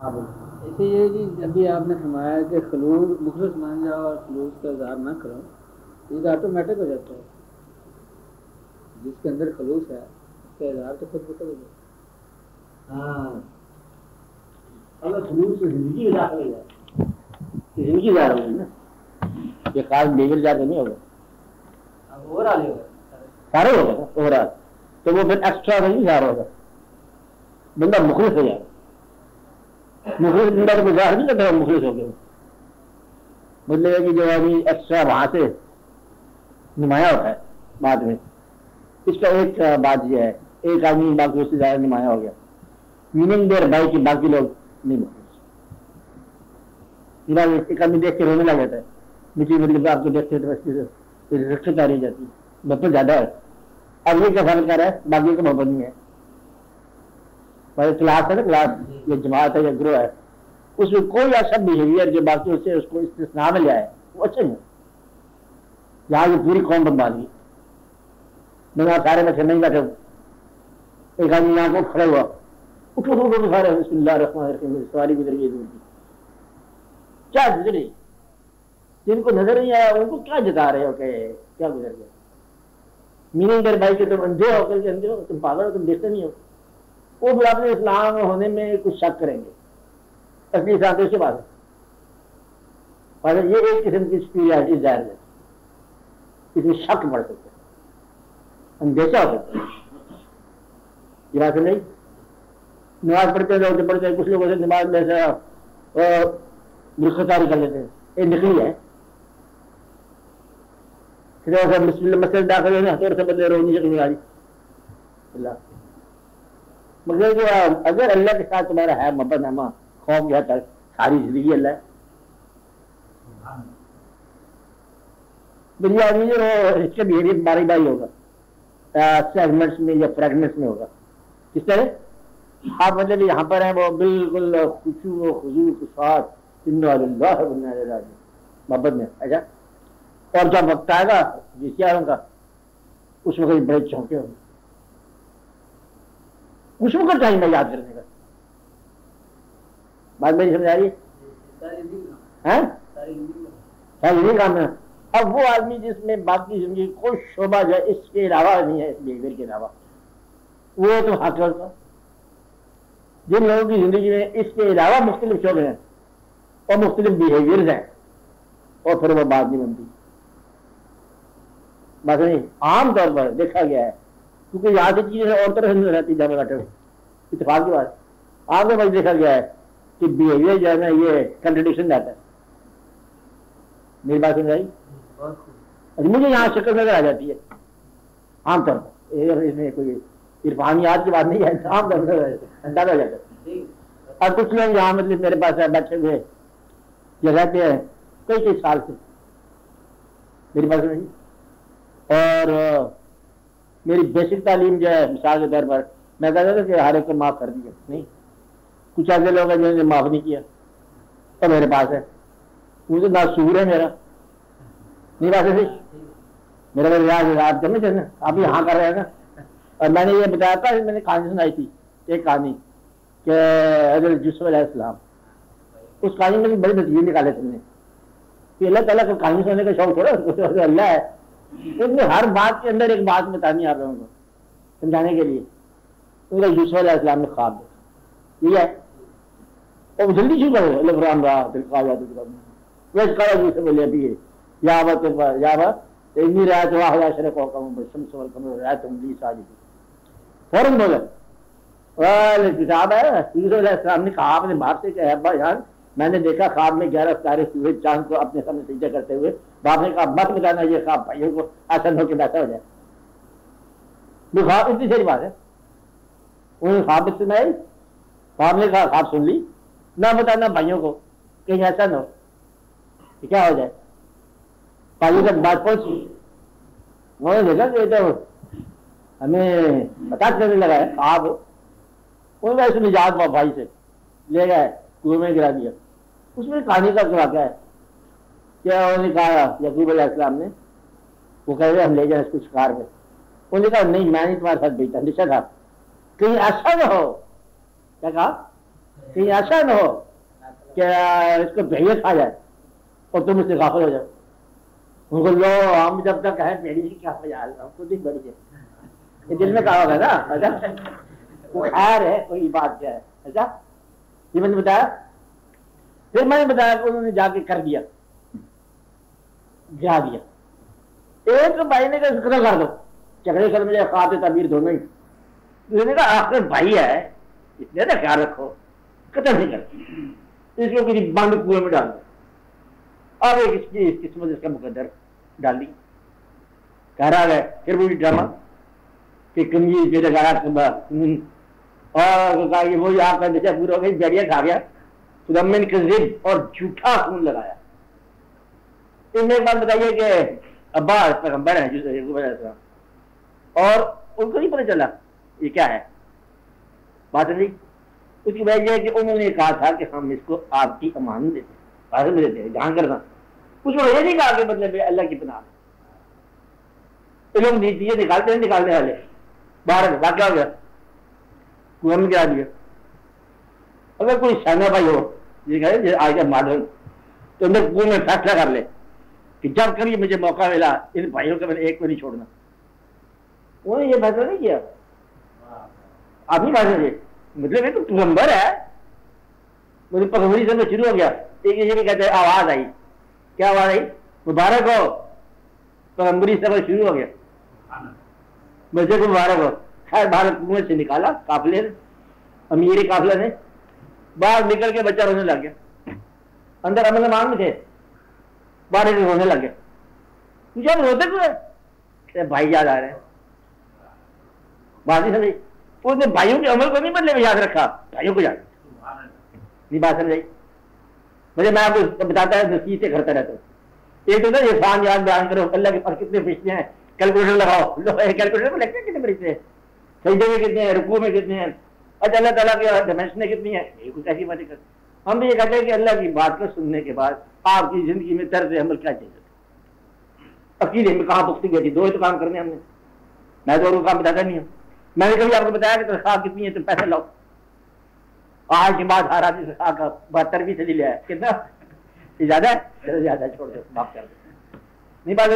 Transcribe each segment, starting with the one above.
ऐसे ये कि आपने फरमाया कि खलूस मुखलस मान जाओ और खलूस का इजहार ना करो तो ये तो ऑटोमेटिक हो जाता है। जिसके अंदर खलूस है उसका इजहार तो खुद बखुद हो जाता हाँ। अगर खलूस ज़िंदगी हो जाए तो ज़िंदगी जा रही है ना। ये खास बेगल जाके नहीं होगा। ओवरऑल होगा। सारे होगा ओवरऑल तो वो फिर एक्स्ट्रा नहीं जा रहा होगा। बंदा मुखलिस हो जाएगा। मुखलिस बंदा तो गुजार नहीं करता, मुखलिस हो गया मतलब कि जो आदमी एक्स्ट्रा वहाँ से नुमाया होता है, बाद में। इसका एक बात यह है, एक आदमी बाकी उससे ज़्यादा नुमाया हो गया। मीनिंग देर भाई की बाकी लोग नहीं मुखलिस एक आदमी देख के रोने लग जाता है मीठी मतलब आपको देखते तो रिश्ते आ रही जाती। है मतलब ज़्यादा है। अब का फ़र्क कर रहा है? बाकी का मोहब्बत नहीं है। क्लास है ना, क्लास या जमात है या ग्रोह है, उसमें कोई ऐसा बिहेवियर जो बाकी उससे उसको इस्तेना में लिया है वो अच्छा नहीं यहाँ की पूरी कौन बर्बाद गई मैं यहाँ सारे बच्चे नहीं बैठे एक आदमी यहाँ को खड़े हुआ। उठो उठो उठो सारे, बिस्मिल्लाह रहमान रहीम सवारी गुजर गई दूर की। क्या गुजरी? जिनको नज़र नहीं आया, उनको क्या जता रहे हो? कि क्या गुजर गया? मीनिंग भाई के तुम अंधे हो करके अंधे हो, तुम पागल हो, तुम देखते नहीं हो। वो भी अपने इस्लाम होने में कुछ शक करेंगे। असली साथ से बात। है ये एक किस्म की स्पीरियलिटी ज़ाहिर है। इसमें शक बढ़ सकते हैं। अंदेशा हो सकता है। ये बात नहीं। नमाज़ पढ़ते रहो पढ़ते हैं, कुछ लोग ऐसे नमाज़ में ऐसा गिरफ्तारी कर लेते हैं। ये निकली है। फिर ऐसा मसले दाखिल होने, हथौड़ से बदले रोनी शक्ल निकाली अल्लाह। मगर जो अगर अल्लाह के साथ तुम्हारा है मोहब्बत नामा खौफ या तक सारी ज़िंदगी अल्लाह मेरी आदमी जो इसके बिहेवियर बारी बारी होगा सेगमेंट्स में या फ्रेगमेंट्स में होगा। किस तरह? आप मतलब यहाँ पर हैं, वो बिल्कुल खुशू खुशू के साथ मोहब्बत में अच्छा और जब वक्त आएगा, जिस का उस वक्त बड़े चौंके होंगे। उसको टाइम है याद करने का। बात मेरी समझ आ रही है? सारी काम है। अब वो आदमी जिसमें बाकी ज़िंदगी कोई शोभा जो इसके अलावा नहीं है बिहेवियर के अलावा। वो तो हाथ का जिन लोगों की ज़िंदगी में इसके अलावा मुख्तलिफ़ शोबे हैं और मुख्तलिफ़ बिहेवियर्स हैं, और फिर वो बात नहीं बनती। बात नहीं, आमतौर पर देखा गया है क्योंकि यहाँ से चीज़ें और तरह से रहती जहाँ बैठे इतफाक की बात। आगे भाई देखा गया है कि बिहेवियर जो है ना, ये कंट्रडिक्शन जाता है। मेरी बात समझ आई? मुझे यहाँ शक्ल नज़र आ जाती है। आमतौर पर। इसमें कोई इरफानियात की बात नहीं है, आमतौर पर अंदाज़ा हो जाता है। और कुछ लोग यहाँ मतलब मेरे पास बैठे हुए ये रहते हैं कई कई साल से। मेरी बात नहीं और मेरी बेसिक तालीम जो है, मिसाल के तौर पर, मैं कहता था कि हर एक को माफ़ कर दिया। नहीं। कुछ ऐसे लोग हैं जिन्होंने माफ़ नहीं किया। तो मेरे पास है। मुझे ना सूर है मेरा। नहीं बात है मेरा मेरे याद याद करने चाहिए आप यहाँ कर रहे हैं ना। और मैंने ये बताया था, मैंने कहानी सुनाई थी, एक कहानी कि हज़रत यूसुफ इस्लाम उस कहानी में बड़ी नतीजे निकाले तुमने कि अल्लाह तला का कहानी सुनने का शौक थोड़ा अल्लाह है। उसमें हर बात के अंदर एक बात बतानी आप लोगों को, समझाने के लिए। उनका यूसुफ इस्लाम ने ख्वाब देखा ठीक है? और जल्दी शुरू करो रहा कहा वैसे करो यूसुफ बोले, अभी यावत यावत रात वाह वल फ़ौरन बोले किताब है यूसुफ इस्लाम ने कहा बाप से कि अब्बा मैंने देखा, ख्वाब में ग्यारह तारीख हुए चाँद को अपने सामने सीधा करते हुए बाप ने कहा, मत बताना ये साहब भाइयों को आसन होकर बैठा हो जाए। ख्वाब इतनी सारी बात है। उन्होंने ख्वाब सुनाई ख्वाब ने कहा ख्वाब सुन ली। ना बताना भाइयों को, कहीं ऐसा ना हो क्या हो जाए। पाजी तक बात पहुँची उन्होंने देखा कि तो हमें बता करने लगा है ख्वाब उन्होंने ऐसे निजात भाई से। ले गए, कुएँ में गिरा दिया। उसमें कहानी का वाक्य है? क्या उन्होंने कहा यकूब इस्लाम ने वो कह रहे, हम ले जाए इसको शिकार में। उन्होंने कहा, नहीं, मैं नहीं तुम्हारे साथ भेजता निशा था। कहीं ऐसा ना हो। क्या कहा? कहीं ऐसा न हो क्या इसको भेड़िया खा जाए और तुम इससे गाफल हो जाओ? उनको लो, हम जब तक है भेड़ी की क्या मजाल हमको दिन बड़ी है। दिल में कहा होगा ना अच्छा? वो खैर है कोई बात क्या है? अच्छा? ये मैंने बताया? फिर मैंने बताया कि उन्होंने जाके कर दिया। गिरा दिया। एक भाई ने कहा कतल कर दो। झगड़े कर मुझे खाते तबीर दोनों ही। मैंने कहा, आखिर भाई है इसने ना ख्याल रखो। कतल नहीं कर इसको किसी बंद कुएँ में डाल दो। अब एक इसकी इस किस्मत इसका मुकद्दर डाल दी। कह रहा है फिर वही ड्रामा कि कमजी जो लगाया और कहा वो आपका नशा पूरा हो गई जड़िया खा गया। खुदमिन के जिद और झूठा खून लगाया। इनमें एक बात बताइए कि अब्बास पैगंबर है और उनको नहीं पता चला ये क्या है। बात नहीं। उसकी वजह यह है कि उन्होंने कहा था कि हम इसको आपकी अमान देते हैं देते हैं ध्यान करना उसको ये नहीं कहा कि मतलब अल्लाह की पनाह। लोग नीति निकालते हैं, निकालने वाले। बाहर में क्या हो गया। कुएँ में गिरा दिया? अगर कोई सेना भाई हो, ये कहे आज माधव तो मैं कुएँ में फैसला कर ले। कि जब कभी मुझे मौका मिला इन भाइयों को मैंने एक को नहीं छोड़ना। उन्होंने ये फैसला नहीं किया। अभी फैसला ये मतलब एक पैगंबर है। मुझे पगमरी से शुरू हो गया। एक ये भी कहते हैं आवाज़ आई। क्या आवाज़ आई? मुबारक हो। पैगंबरी से शुरू हो गया। मुझे को मुबारक हो। खैर भारत कुएँ से निकाला काफिले ने। अमीर काफिले ने। बाहर निकल के बच्चा रोने लग गया। अंदर अमल मांग में थे। बाहर रोने लग पूछा रोते क्यों भाई याद आ रहे हैं। बात नहीं समझी? उसने भाइयों के अमल को नहीं बदले में याद रखा। भाइयों को याद। नहीं बात समझ मुझे, मैं आपको बताता है नसीब से करता रहता हूँ। एक तो ये शान याद बयान करो, अल्लाह के पास कितने फरिश्ते हैं। कैलकुलेटर लगाओ। लो कैलकुलेटर में लगते हैं कितने फरिश्ते सजदे में कितने हैं? रुकू में कितने हैं? अच्छा अल्लाह ताला की डायमेंशन कितनी है? ये कुछ ऐसी बातें कर हम भी ये कहते हैं कि अल्लाह की बात को सुनने के बाद आपकी ज़िंदगी में तर्ज अमल क्या चाहिए अकीले में कहाँ पुख्ती गई दो ही तो काम करने हमने। मैं तो काम बताता नहीं हूँ। मैंने कभी आपको बताया कि तनख्वाह कितनी है, तुम पैसे लाओ। आज के बाद हर आदमी तनख्वाह का बहत्तर भी से लिया कितना? ज़्यादा है? ज़्यादा, छोड़ दो, माफ़ कर दो। नहीं, बात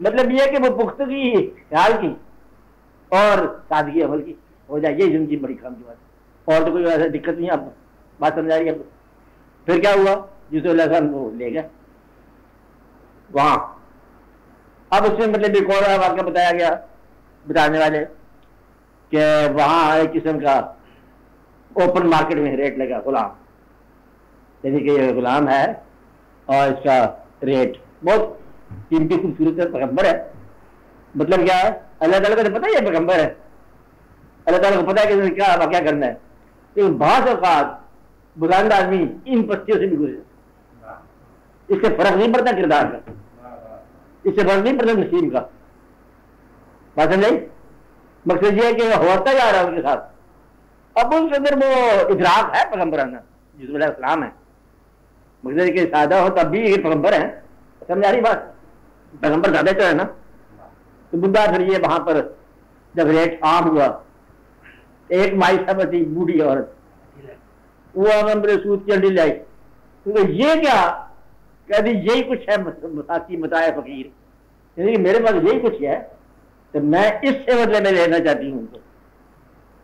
मतलब ये कि वो पुख्तगी ख्याल की और सादगी अमल की। हो जाए, ये ज़िंदगी बड़ी काम की बात और तो कोई ऐसा दिक्कत नहीं आपको बात समझ आ रही है? फिर क्या हुआ? जिसको वो ले गया। वहाँ। अब उसमें मतलब एक और वाक्य बताया गया, बताने वाले, कि वहाँ एक किस्म का ओपन मार्केट में रेट लगा, गुलाम। यानी कि ये गुलाम है, और इसका रेट बहुत कीमती खूबसूरत पैगंबर है। मतलब क्या है? अल्लाह ताला को तो पता ही है पैगंबर है। अल्लाह ताला को पता है कि क्या क्या करना है। लेकिन बहुत अवकात बुलंद आदमी इन पत्तियों से भी गुजरे। इससे फ़र्क नहीं पड़ता किरदार का। इससे फ़र्क नहीं पड़ता नसीब का। बात समझ? मकसद ये है कि होता जा रहा है उनके साथ। अब उनके अंदर वो इधराक है पैगम्बराना जिसमें इस्लाम है। मकसद के सादा हो तब भी ये पैगंबर है। समझ आ रही बात? पैगंबर ज़्यादा तो है ना। तो बुद्धा फिर ये वहाँ पर जब रेट आम हुआ, एक माई सब थी बूढ़ी औरत वो हमें सूद लाई तो ये क्या? यही कुछ है मसासी बताया फकीर। मेरे पास यही कुछ है तो मैं इससे बदले में लेना चाहती हूँ उनको।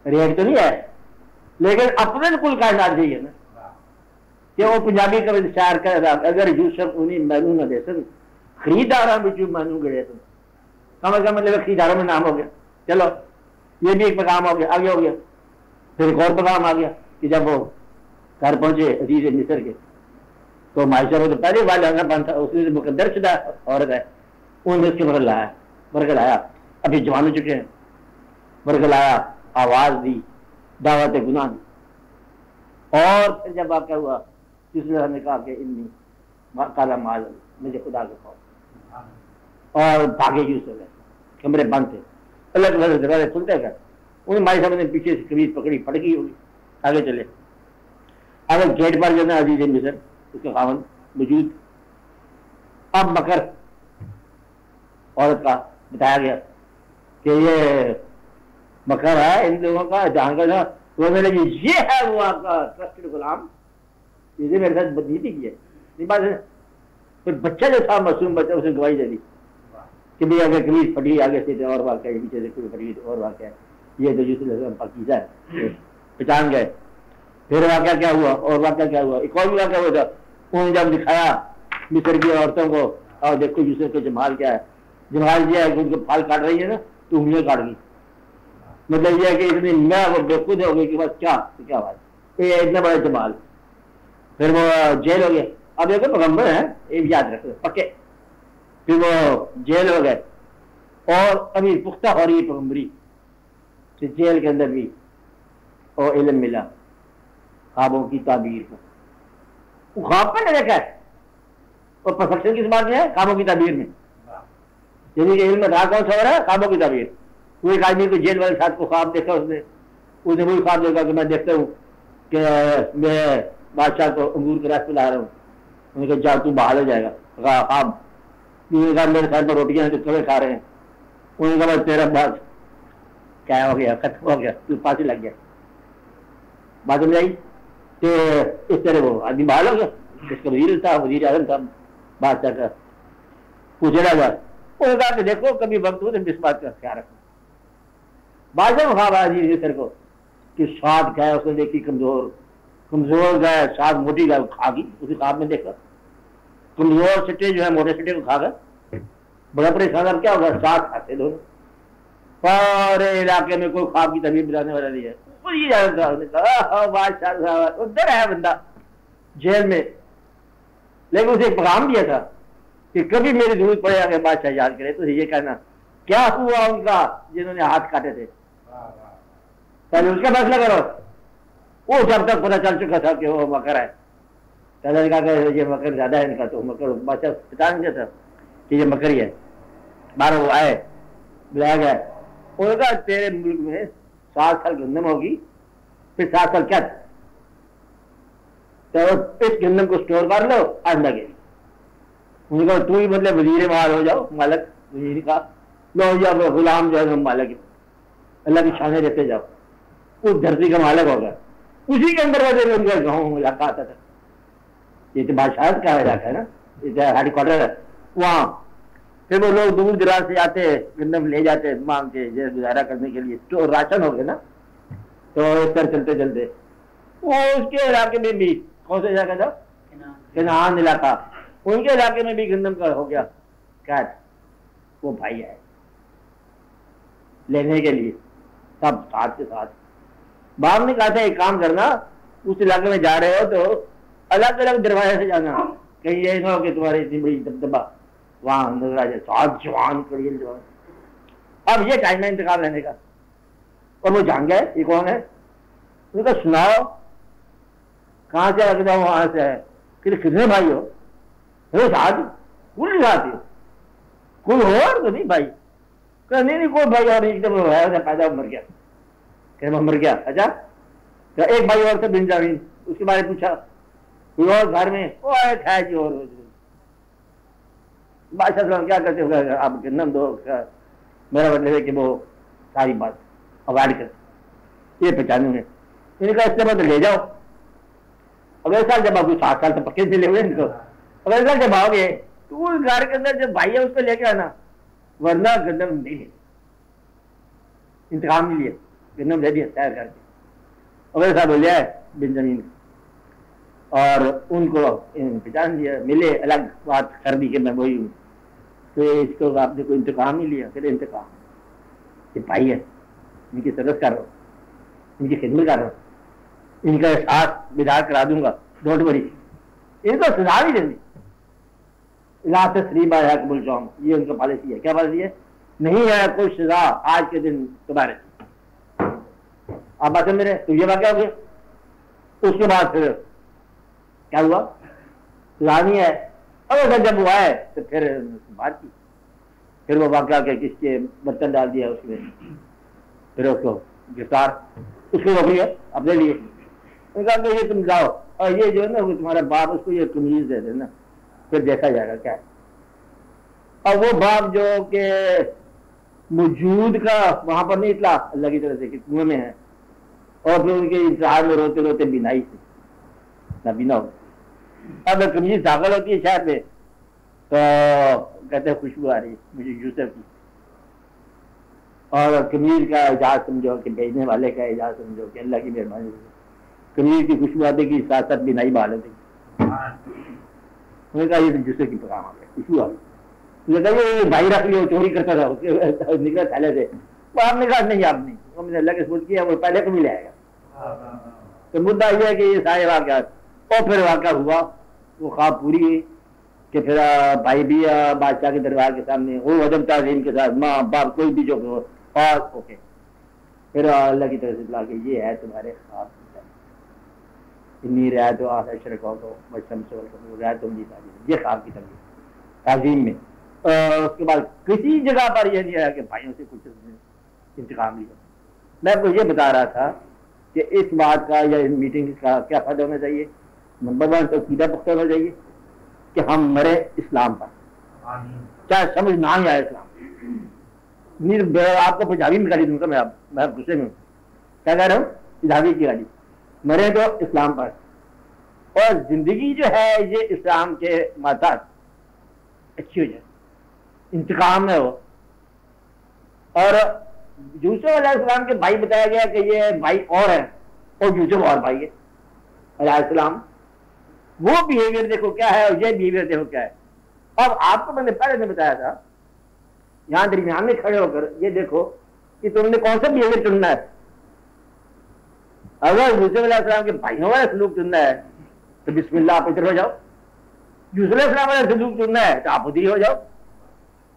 रेट तो नहीं है, लेकिन अपने कुल का अंदाज चाहिए ना। कि वो पंजाबी का अगर यूसफ उन्हीं मैनू न दे सन खरीदारा बिचू मैनू गए तुम? कम अज कम मतलब खरीदारों में नाम हो गया। चलो, ये भी एक पैगाम हो गया, आगे हो गया। फिर एक और पैगाम आ गया, कि जब वो घर पहुँचे अज़ीज़ मिसर के। तो माइशा तो पहले वाले बंद था, उसने मुकदर शुदा औरत है उन्होंने उसके बगल लाया बरगल लाया अभी जवान हो चुके हैं। बरगल लाया आवाज़ दी, दावत गुनाह दी। और फिर जब वाक़ हुआ, तीसरे हमने कहा कि इन्नी काला माल, मुझे खुदा के खौफ और भागे यूसुफ है कमरे बंद थे। अलग अलग दरवाजे खुलते गए। उन माई साहब ने पीछे से कमीज पकड़ी फट गई होगी। आगे चले। आगे गेट पर जो है अज़ीज़ मिसर उसका खावन मौजूद अब मकर औरत का बताया गया कि ये मकर है इन लोगों का, जहाँ का वो मेरे लिए ये है वो आपका ट्रस्टेड गुलाम। ये मेरे साथ बदनीति की है नहीं बात है। फिर बच्चा जो था, मासूम बच्चा, उसने गवाही दे दी। कि भाई अगर कमीज फटी, आगे से और वाक्य है पीछे से फटी और वाक्य। है ये तो यूसुफ पकीजा है पहचान गए। फिर वाक्य क्या हुआ? और वाक्य क्या हुआ? एक और भी वाक्य हुआ था। उन्होंने जब दिखाया, मिस्र की औरतों को, और देखो यूसुफ के जमाल क्या है। जमाल यह है कि उनको फाल काट रही है ना तो उंगलियाँ काट गई। मतलब यह है कि इतनी मैं वो बेखुद हो गई कि बस क्या तो क्या बात ये इतना बड़ा जमाल। फिर वो जेल हो गया। अब देखो पैगंबर है, ये याद रखो, पक्के। फिर वो जेल हो गए। और अभी पुख्ता हो रही है पैगम्बरी तो जेल के अंदर भी और इलम मिला। ख्वाबों की ताबीर को। वो ख्वाब पर देखा है? और परफेक्शन किस बात में है? ख्वाबों की ताबीर में। यानी कि इल्म रहा कौन सा हो रहा है ख्वाबों की ताबीर। वो एक आदमी को जेल वाले साथ को ख्वाब देखा उसने। उसने वही ख्वाब देखा कि मैं देखता हूँ कि मैं बादशाह को अंगूर के रस ला रहा हूँ। उन्होंने कहा जा तू बाहर हो जाएगा। ख्वाब कहा मेरे साथ में रोटियाँ तो कभी खा रहे हैं। उन्होंने कहा तेरा बात क्या हो गया? खत्म हो गया? तू पास ही लग गया। बात समझ आई? तो इस तरह वो आदमी बाहर हो गया इसका वज़ीर था, वज़ीर आज़म था, बादशाह का पूछे लगा उन्होंने कहा कि देखो, कभी वक्त हो तो इस बात का ख्याल रखो। बादशाह ख्वाब आया जी सर को कि क्या है? उसने देखी कमज़ोर। कमज़ोर गाय साग मोटी गाय खा गई उसी ख्वाब में देखा। कमज़ोर सिट्टे जो है, मोटे सिट्टे को खा गए बड़ा परेशान अब क्या होगा? साग खाते दोनों। सारे इलाके में कोई ख्वाब की तबीयत बिताने वाला नहीं है। बादशाह उधर है बंदा जेल में लेकिन उसे एक पैगाम दिया था कि कभी मेरी ज़रूरत पड़े अगर बादशाह याद करे तो ये कहना क्या हुआ उनका जिन्होंने हाथ काटे थे पहले उसका फैसला करो वो जब तक पता चल चुका था कि वो मकर है पहले कहा कि ये मकर ज़्यादा है इनका तो मकर बादशाह पता नहीं था कि ये मकर ही है बारह वो आए बुलाया गया उन्होंने कहा तेरे मुल्क में सात साल गंदम होगी, फिर सात साल क्या? तो इस गंदम को स्टोर कर लो आज लगे। उन्होंने कहा, तू ही मतलब वज़ीर माल हो जाओ, मालक, वज़ीर का। लो जाओ गुलाम जो है मालक अल्लाह की शाने रहते जाओ। उस धरती का मालक होगा। उसी के अंदर वजह उनका गाँव इलाका आता था। ये तो बादशाह का इलाका है ना? हेड क्वार्टर है। वहाँ फिर वो लोग दूर दराज से आते हैं गंदम ले जाते हैं, मांग के जैसे गुजारा करने के लिए। तो राशन हो गए ना? तो इस तरह चलते चलते। वो उसके इलाके में भी, कौन सा इलाका था? किनान इलाका। उनके इलाके में भी गंदम का हो गया। क्या वो भाई आए लेने के लिए, सब साथ के साथ। बाप ने कहा था एक काम करना, उस इलाके में जा रहे हो तो अलग अलग दरवाजे से जाना। कहीं ना हो कि तुम्हारी इतनी बड़ी दबदबा वहाँ जाए सात जवान कड़ियल जवान अब ये टाइम है इंतकाल लेने का। और वो जान गए ये कौन है? उनका सुनाओ, कहाँ से लगता हूँ वहाँ से है कि कितने भाई हो? वो साथ पूरी साथ हो। कोई और तो नहीं भाई। कह, नहीं नहीं, कोई भाई और एकदम है पैदा मर गया। कह मर गया। अच्छा? तो एक भाई और से बिन जामीन उसके बारे में पूछा। कोई और घर में? वो है जी और बादशाह क्या करते हो? आप नम दो मेरा मतलब है कि वो सारी बात अवॉइड कर। ये पहचानू है इनका इस्तेमाल तो ले जाओ। अगले साल जब आप सात साल तो पक्के से ले हुए इनको अगले साल जब आओगे तो उस घर के अंदर जब भाई है, उसको लेके आना। वरना गंदम नहीं है। इंतकाम नहीं लिया गंदम दे दिया, तैयार करके अगले साल हो जाए, बिन ज़मीन। और उनको पहचान दिया, मिले, अलग बात कर दी कि मैं वही हूँ। तो इसको आपने कोई इंतकाम नहीं लिया? फिर इंतकाम। भाई है, इनकी सर्विस कर हूँ, इनकी खिदमत कर हूँ। इनका साथ विधार करा दूँगा डोंट वरी इनको सजा नहीं देनी। इलाज श्री बाबुल चौम ये उनका पॉलिसी है। क्या पॉलिसी है? नहीं है कोई सजा आज के दिन तुम्हारे। आप बात मेरे तो ये बात क्या हो गया। उसके बाद फिर क्या हुआ? लानी है। अगर जब वो आए तो फिर बात की फिर वो वाक्य के किसके बर्तन डाल दिया उसमें फिर उसको गिरफ़्तार। उसको रोक लिया, अपने लिए। कहा कि ये तुम जाओ। और ये जो है ना, वो तुम्हारा बाप, उसको ये कमीज दे देना। फिर देखा जाएगा क्या और वो बाप जो के मौजूद का वहाँ पर नहीं इतला। अल्लाह की तरह से कि कुएँ में है। और फिर उनके इंतज़ार में रोते रोते बिनाई से। ना बिना हो अब कमीज दाखिल होती है शहर में। तो कहते हैं खुशबू आ रही है मुझे यूसफ की। और कमीज का एजाज समझो कि भेजने वाले का एजाज समझो कि अल्लाह की मेहरबानी कमीज की खुशबू आती की साथ साथ बहाल होती। उन्होंने कहा ये तो यूसफ की पैगाम आ गया खुशबू आ गई उन्होंने कहा ये भाई रख लियो चोरी करता था निकला थैले से। वो आपने कहा नहीं आप नहीं। हमने अल्लाह के किया वो पहले कभी लाएगा तो मुद्दा यह है कि ये सारे वाक्य और फिर वाक्य हुआ, वो ख्वाब पूरी हुई कि फिर भाई भी बादशाह के दरबार के सामने, वो अदम तजीम के साथ, माँ, बाप, कोई भी जो और, ओके। फिर अल्लाह की तरफ़ से ला के, ये है तुम्हारे ख्वाब इन्नी रहा तो आशर को बचम से रहा तुम जी ये ख्वाब की तंगी तजीम में उसके बाद किसी जगह पर यह नहीं आया कि भाइयों से कुछ इंतकाम लिया मैं आपको ये बता रहा था कि इस बात का या इस मीटिंग का क्या फ़ायदा होना चाहिए? नंबर वन तो सीधा पुख्ता होना चाहिए कि हम मरे इस्लाम पर। चाहे समझ ना ही आए इस्लाम आपको पंजाबी में गाली दूँगा मैं आप मैं गुस्से में क्या कह रहा हूँ? पंजाबी की गाली। मरे तो इस्लाम पर। और ज़िंदगी जो है ये इस्लाम के माता अच्छी हो जाए। इंतकाम है। वो और यूसुफ अलैहिस्सलाम के भाई बताया गया कि ये भाई और है और यूसुफ और भाई है अलैहिस्सलाम वो बिहेवियर देखो क्या है और ये बिहेवियर देखो क्या है। अब आपको मैंने पहले ने बताया था, यहाँ दरमियान में खड़े होकर ये देखो कि तुमने कौन सा बिहेवियर चुनना है। अगर यूसुफ के भाइयों वाला सलूक चुनना है तो बिस्मिल्लाह आप इधर हो जाओ। यूसुफ वाला सलूक चुनना है तो आप उधर हो जाओ।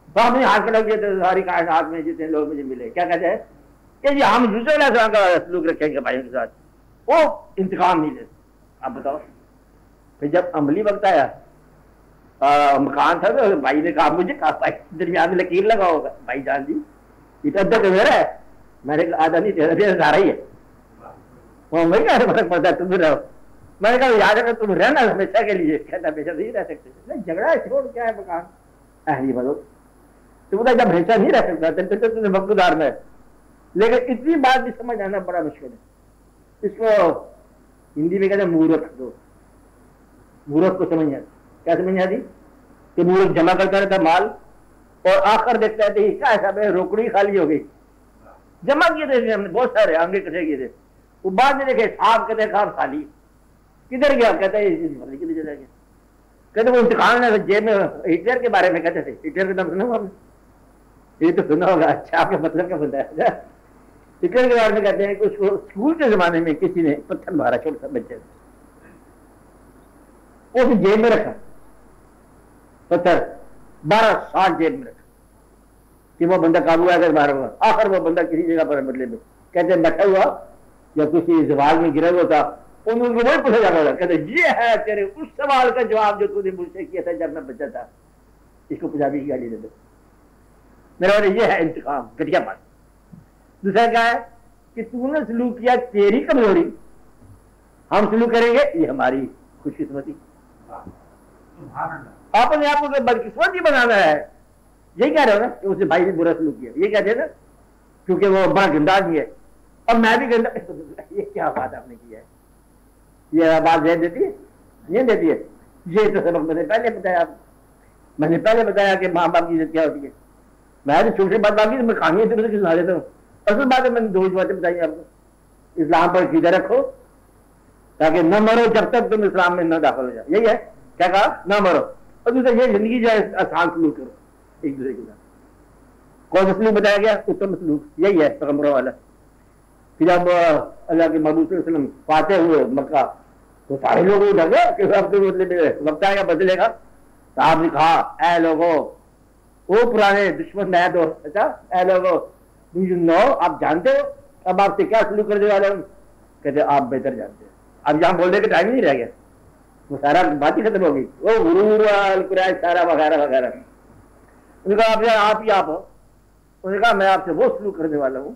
तो हमने हाथ खड़ा किया तो सारी कायनात में जितने लोग मुझे मिले, क्या कहते हैं? कि जी, हम यूसुफ का सलूक रखेंगे भाइयों के साथ। वो इंतकाम नहीं ले आप बताओ। फिर जब अमली वक्त आया मकान था तो भाई ने कहा, मुझे कहा, भाई, दरमियान में लकीर लगा होगा। भाई जान जी ये तो अद्धा तो मेरा है। मैंने कहा, आधा नहीं, तेरा तेरा सारा ही है। वो मैं क्या फ़र्क पड़ता तुम रहो। मैंने कहा याद है तुम रहना हमेशा के लिए, कहता, हमेशा नहीं रह सकते। नहीं, झगड़ा छोड़, क्या है मकान? ऐसी बोलो तो बोला जब हमेशा नहीं रह सकता तो फिर तो तुम्हें मकदार में लेकिन इतनी बात भी समझ आना बड़ा मुश्किल है। इसको हिंदी में कहते हैं मूर्ख दो। मूर्ख को समझ आती क्या समझ आती? कि मूर्ख जमा करता रहता माल, और आकर देखता है क्या ऐसा भाई रोकड़ी खाली हो गई। जमा किए थे हमने बहुत सारे आंगे कटे किए थे। वो बाद में देखे, साहब कहते खाब खाली। किधर गया? कहते हैं किधर चला गया। कहते वो इंतकाल जेब में हिटलर के बारे में कहते थे। हिटलर का नाम सुना आपने? ये तो सुना होगा। अच्छा आपके मतलब क्या बताया हिटलर के बारे में कहते हैं कि उसको स्कूल के जमाने में किसी ने पत्थर मारा, छोटा बच्चे। उस जेब में रखा। पत्थर बारह साल जेब में रखा। कि वो बंदा काबू आकर बारह हुआ आखिर वो बंदा किसी जगह पर बदले में। कहते बैठा हुआ या किसी जवाल में गिरा हुआ था उन्होंने वही पूछा जाता था कहते ये है तेरे उस सवाल का जवाब जो तूने मुझसे किया था जब मैं बच्चा था। इसको पंजाबी की गाली दे दो। मेरा और ये है इंतकाम घटिया बात। दूसरा क्या है कि तूने सलूक किया तेरी कमज़ोरी। हम सलूक करेंगे, ये हमारी खुशकिस्मती। अपने आप को बदकिस्मत ही बनाना है। यही कह रहे हो ना कि उसने भाई ने बुरा सलूक किया। ये कहते हैं ना, क्योंकि वो बड़ा गंदा आदमी है। और मैं भी गंदा ये क्या बात आपने की है? ये बात जहन देती है? नहीं देती है? ये तो सबक मैंने पहले बताया। मैंने पहले बताया कि माँ बाप की इज़्ज़त क्या होती है। मैं तो छोटी बात बाकी मैं कहानी तुमसे सुना देता हूँ। असल बात है, मैंने दो बातें बताई आपको। इस्लाम पर सीधा रखो ताकि न मरो जब तक तुम इस्लाम में न दाखिल हो जाओ। यही है। क्या कहा? न मरो। और दूसरा, ये ज़िंदगी जो है आसान सलूक करो, एक दूसरे के साथ। कौन सा सलूक बताया गया? उत्तम सलूक। यही है पैगम्बरों वाला। फिर जब अल्लाह के महबूब पाते हुए मक्का तो सारे लोग लगे कि अब तो मतलब वक्त आएगा, बदलेगा। तो आपने कहा, ऐ लोगो वो पुराने दुश्मन नया तो अच्छा ऐ लोगो यू नो, आप जानते हो? अब आपसे क्या सलूक करने वाले हम कहते आप बेहतर जानते हो। अब यहाँ बोलने का टाइम ही नहीं रह गया। वो सारा बात ही खत्म हो गई। वो गुरूर सारा वगैरह वगैरह। उन्होंने कहा, आप ही आप हो। उन्होंने कहा, मैं आपसे वो सलूक करने वाला हूँ।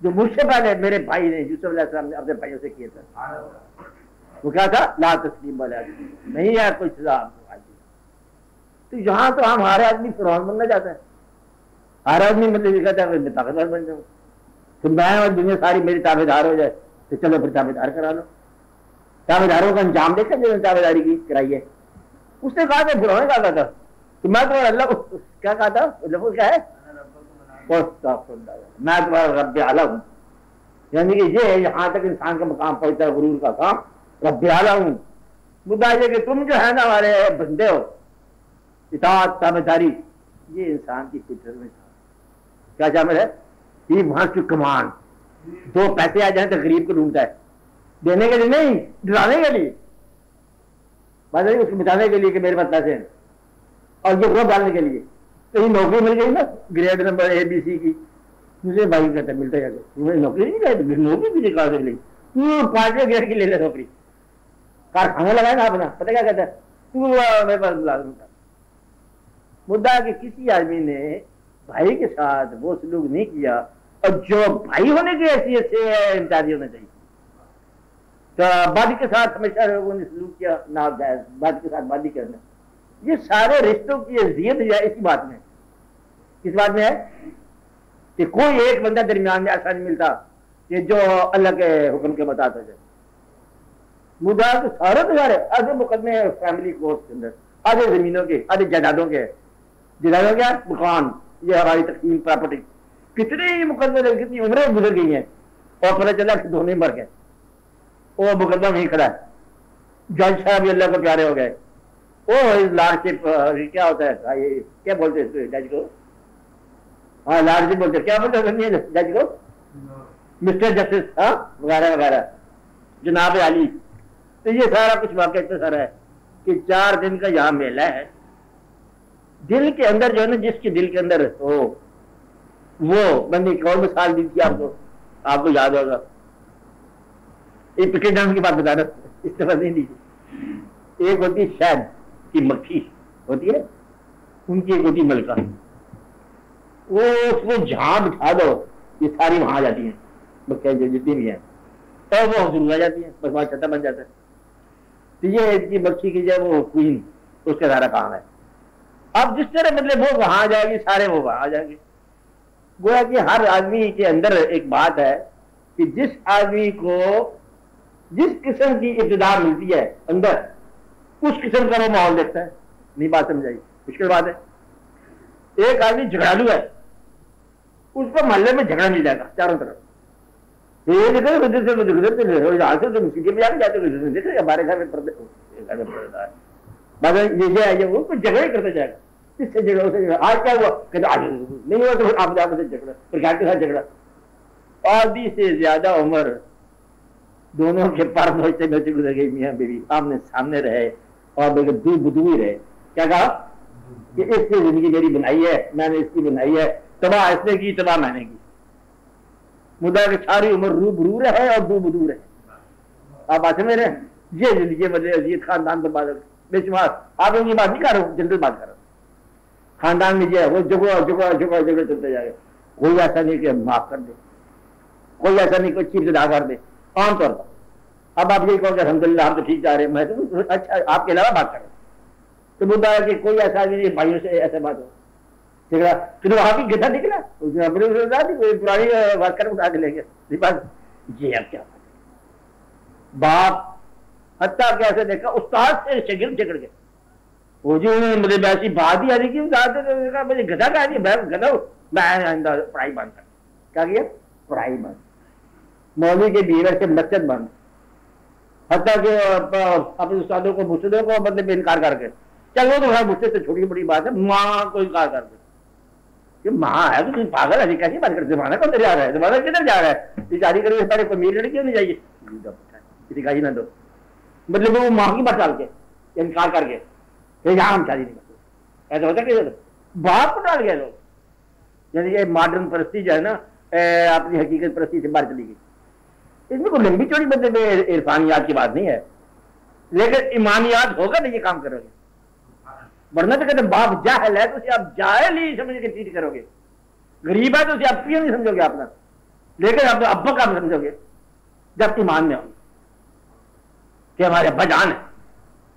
जो मुझसे पहले मेरे भाई ने, यूसुफ ने अपने भाइयों से किया था। वो क्या था? ला तस्लीम वाले नहीं है कोई सजा आपको तो यहाँ तो हम हर आदमी फिरौन बनना चाहता है। हर आदमी मतलब ये कहता है ताकतवर बन जाऊँ। तो मैं और दुनिया सारी मेरी ताबेदार हो जाए तो चलो फिर ताबेदार करा लो। ताबेदारों का अंजाम देखा जो दावेदारी की कराई है उसने कहा था फिर कहा था। कि मैं तुम्हारा अल्लाह क्या कहा था? लफज क्या है? मैं तुम्हारा रब आला हूँ। यानी कि ये यहाँ तक इंसान का मकाम पहुँचता है, गुरूर का काम। रब आला हूँ। मुद्दा ये कि तुम जो है ना हमारे बंदे हो इतात ताबेदारी ये इंसान की फितर में था। क्या शामिल है? ही वहाँ की कमान। दो पैसे आ जाए तो गरीब को ढूंढता है। देने के लिए नहीं डराने के लिए। बात उसको बताने के लिए कि मेरे पास पैसे हैं। और ये वो डालने के लिए। कहीं नौकरी मिल गई ना grade number A B C की। मुझे भाई कहता, मिलता है मुझे नौकरी नहीं गए नौकरी भी कहा से मिलेगी तू पाँचवें ग्रेड की ले ले नौकरी। कारखाना लगाए ना अपना, पता क्या कहता है? तू मेरे पास बुला मुद्दा कि किसी आदमी ने भाई के साथ वो सलूक नहीं किया, और जो भाई होने की हैसियत से इम्तियाजी होना चाहिए। तो बादी के साथ हमेशा लोगों ने सलूक किया ना जायज़ बादी के साथ बादी करना ये सारे रिश्तों की अजियत है, इसी बात में। किस बात में है कि कोई एक बंदा दरमियान में ऐसा नहीं मिलता कि जो अल्लाह के हुक्म के बताता जाए। मुद्दा तो सारे तो सारे, आधे मुकदमे फैमिली कोर्ट के अंदर, आधे जमीनों के, आधे जायदादों के। जायदादों क्या? मकान, ये हमारी तकसीम, प्रॉपर्टी। कितने ही मुकदमे कितनी उम्रें गुजर गई हैं, और पता चला दोनों मर गए। वो मुकदमा वहीं खड़ा है। जज साहब भी अल्लाह को प्यारे हो गए। ओ लार्डशिप क्या होता है? हाँ, ये क्या बोलते हैं जज को? हाँ लार्डशिप बोलते क्या बोलते हैं जज को? मिस्टर जस्टिस हाँ वगैरह वगैरह। जनाब अली। तो ये सारा कुछ वाक्य इतना सारा है कि चार दिन का यहाँ मेला है। दिल के अंदर जो है ना जिसके दिल के अंदर हो वो मैंने कौन मिसाल दी थी आपको। आपको याद होगा। पिकेट डांस की बात बता रहा इस तरह नहीं। दी एक होती शायद की मक्खी, होती है? उनकी एक होती मलका। वो उसको जहाँ बिठा दो, ये सारी वहाँ आ जाती है। मक्खियाँ जितनी भी है, तब वो शुरू आ जाती है बस वहाँ छत्ता बन जाता है। तो ये इसकी मक्खी की जब वो क्वीन उसका सारा काम है। अब जिस तरह मतलब वो वहाँ आ जाएगी, सारे वो वहाँ आ जाएँगे। गोया कि हर आदमी के अंदर एक बात है कि जिस आदमी को जिस किस्म की इब्तदा मिलती है अंदर, उस किस्म का वो माहौल देखता है। नहीं बात समझाई। मुश्किल बात है। एक आदमी झगड़ालू है, उसको मोहल्ले में झगड़ा मिल जाएगा चारों तरफ़। ये से उधर से तो जाके जाते देख रहे हमारे घर में ये जो है वो झगड़ा करते जाएगा। किससे झगड़ा झगड़ा। आज क्या हुआ? कहते, आज नहीं हुआ तो आप झगड़ा के साथ झगड़ा। आधी से ज़्यादा उम्र दोनों के पार पहुँचते पहुँचते गुजर गई, मियाँ बीवी, आमने सामने रहे और बल्कि दूर बुदू रहे क्या कहा? कि इसने ज़िंदगी मेरी बनाई है, मैंने इसकी बनाई है, तबाह इसने की, तबाह मैंने की। मुद्दा की सारी उम्र रू बरू रहे और दू बुदू रहे। आप बात मेरे ये ज़िंदगी बदले अजीत खानदान तो बात बेशुमार आप उनकी बात नहीं कर रहे जनरल बात कर रहे खानदान में जो है, वो जगह जगह जगह जगह चलते जाएगा कोई ऐसा नहीं कि माफ़ कर दे। कोई ऐसा नहीं कोई चीज़ अदा कर दे। आमतौर पर। अब आप यही कहोगे अलहमदिल्ला हम तो ठीक जा रहे हैं। मैं तो अच्छा आपके अलावा बात करें। तो मुद्दा है कि कोई ऐसा नहीं, भाइयों से ऐसा बात हो। ठीक है फिर वहाँ भी गधा निकला उसने अपने कोई पुरानी वर्कर उठा के लेंगे। बस ये अब क्या बाप, हत्या कैसे देखा, उस्ताद से शगिर झगड़ गए। वो जी मतलब ऐसी बात ही आ रही कि मुझे गधा कहा नहीं मैं गधा मैं पढ़ाई बंद कर। क्या किया? पढ़ाई बंद। मौलवी के बीवर से मस्जिद बंद हत्या के अपने उस्तादों को, मुर्शदों को मतलब इनकार करके। चलो तो मुझसे से छोटी बड़ी बात है, माँ को इनकार करके कि माँ है तो तुम पागल है कैसी बात करते जमाना कौन जा रहा है? जमाना किधर जा रहा है? ये शादी करेंगे सारे कोई मेरी लड़की नहीं जाइए किसी का ही ना दो। मतलब वो माँ की बात डाल के, इनकार करके। यहाँ हम शादी नहीं करते। ऐसा होता कि बाप को डाल गया लोग। यानी ये मॉडर्न परिस्थिति जो है ना अपनी हकीकत परिस्थिति से बाहर चली गई। इसमें कोई लंबी चौड़ी बंदे में इरफानियात की बात नहीं है। लेकिन ईमानियात होगा नहीं ये काम करोगे। वरना तो कहते बाप जाहल है तो उसे आप जाहल ही समझ के ट्रीट करोगे। गरीब है तो उसे आप पियो नहीं समझोगे अपना? लेकिन आप तो अब्बा का समझोगे, जब ईमान में होंगे कि हमारे अब्बा जान है।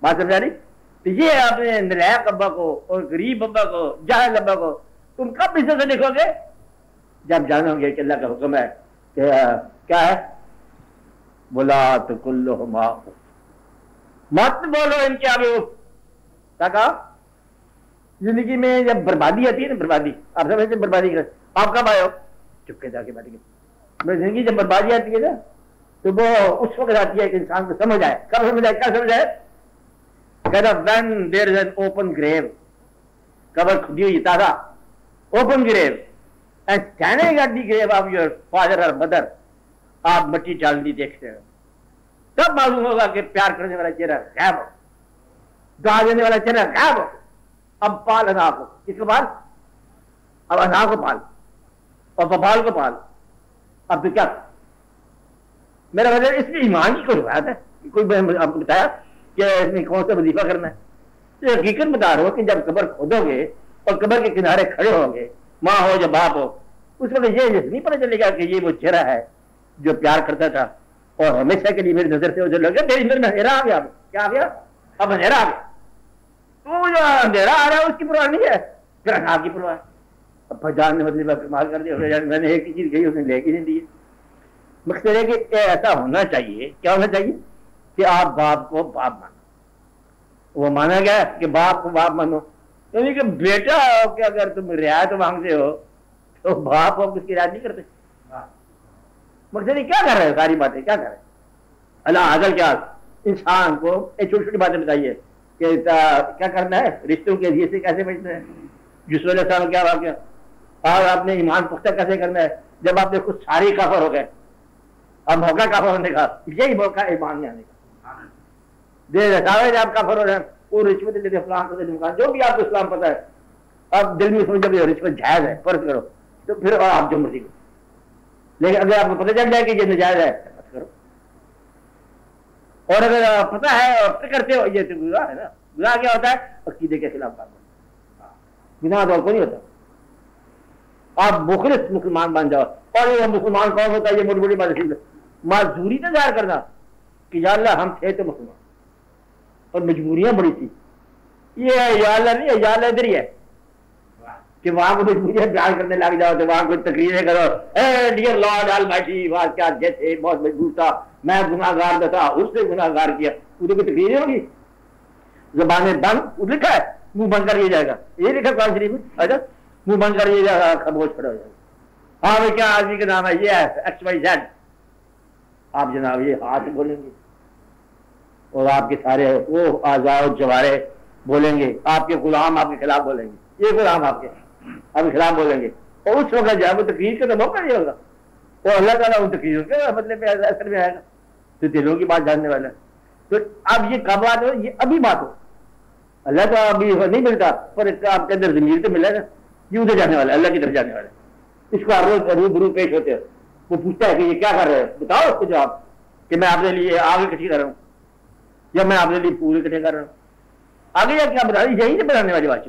बात समझा रही? तो ये आपने नलायक अब्बा को और गरीब अब्बा को, जाहल अब्बा को। तुम कब इज़्ज़त देखोगे? जब जानोगे कि अल्लाह का हुक्म है क्या है? बोला तो कुल्लो मत बोलो इनके आगे। क्या कहा? ज़िंदगी में जब बर्बादी आती है ना, बर्बादी। आप समझते बर्बादी कर आप कब आए हो? चुपके जाके बैठ गए ज़िंदगी जब बर्बादी आती है ना तो वो उस वक्त आती है कि इंसान को समझ आए। कब समझ आए? क्या समझ आए? कहता when there is an open grave cover खुदी हुई, ताज़ा। Open grave and standing at the grave of your father और मदर आप मट्टी डालनी देखते हो। तब मालूम होगा कि प्यार करने वाला चेहरा गैब हो। दुआ देने वाला चेहरा गैब हो। अब पाल अना को किसको पाल अब अना को पाल और बबाल को पाल अब तो क्या? मेरा वजह इसमें ईमान की कोई बात है? कोई आपको बताया कि इसमें कौन सा वजीफा करना है? तो हकीकत बता रहे हो कि जब कबर खोदोगे और कबर के किनारे खड़े होंगे, माँ हो या बाप हो उस वक्त ये नहीं पता चलेगा कि ये वो चेहरा है जो प्यार करता था, और हमेशा के लिए मेरी नज़र से उजर लगे तेरी अंदर में अंधेरा आ गया, क्या आ गया? अब अंधेरा आ गया। तो जो अंधेरा आ रहा है, उसकी परवाह नहीं है। फिर अनार की परवाह अब जान ने मतलब कमाल कर दिया मैंने एक चीज़ गई उसने लेके नहीं दी मकसद है कि ऐसा होना चाहिए, क्या होना चाहिए? कि आप बाप को बाप मानो। वो माना गया कि बाप को बाप मानो। यानी कि बेटा हो कि अगर तुम रियायत मांगते हो तो बाप को किसकी रियायत नहीं करते मकसद क्या कर रहे हो? सारी बातें क्या कर रहे अल्लाह अगल क्या? इंसान को एक छोटी छोटी बातें बताइए कि क्या करना है? रिश्तों के लिए से कैसे बचना है? से क्या वाक्य? और आपने ईमान पुख्ता कैसे करना है? जब आपने कुछ सारे काफर हो गए। अब मौका काफर होने का, यही मौका ईमान में आने का। दे रहे आप काफर हो रहे हैं, वो रिश्वत लेते फलाम जो भी आपको इस्लाम पता है। अब दिल में समझ जब रिश्वत जायज़ है, फ़र्ज़ करो तो फिर आप जो मर्ज़ी करो। लेकिन अगर आपको पता चल जाए कि ये नजायज है मत करो। और अगर पता है और करते हो, ये तो है ना। गुनाह क्या होता है? अकीदे के खिलाफ काम गुनाह तो नहीं होता। आप मुखलिस मुसलमान बन जाओ। और ये मुसलमान कौन होता है? ये मोटी मोटी बात मजदूरी तो ज़ाहिर करना कि या हम थे तो मुसलमान। और मजबूरियाँ बड़ी थी। ये या नहीं है, या इधर ही है। कि वहाँ को मुझे प्यार करने लग जाओ तो वहाँ कोई तकरीरें करो। डियर लॉर्ड आल माइटी वाह क्या जैसे बहुत मजबूर था। मैं गुनागार था, उसने गुनागार किया। उधर की तकरीरें होगी? जबान बंद लिखा है, मुँह बंद कर दिया जाएगा। ये लिखा कुरान शरीफ में? अच्छा मुँह बंद कर दिया जाएगा खबोज खड़ा हो जाएगा। हाँ भाई, क्या आदमी का नाम है? ये है एक्स वाई जेड आप जनाब, ये हाथ बोलेंगे। और आपके सारे, वो आज़ाद जवारे बोलेंगे। आपके गुलाम आपके खिलाफ बोलेंगे। ये गुलाम आपके आपके इस्लाम बोलेंगे। और उस वक्त जब वो तकरीर का तो मौका नहीं होगा। और अल्लाह ताला उन तकरीरों के मतलब असर में आएगा। तो दिलों की बात जानने वाला तो अब ये कब बात हो, ये अभी बात हो। अल्लाह का अभी नहीं मिलता, पर आपके अंदर जमीर तो मिलेगा ये उधर जाने वाला अल्लाह की तरफ़ जाने वाला इसको हर रोज रूबरू पेश होते हैं। वो पूछता है कि ये क्या कर रहे हैं? बताओ उसको जवाब, कि मैं आपके लिए आग इकट्ठी कर रहा हूँ, या मैं आपके लिए फूल इकट्ठे कर रहा हूँ। आगे या क्या बता यही नहीं बनाने वाली बात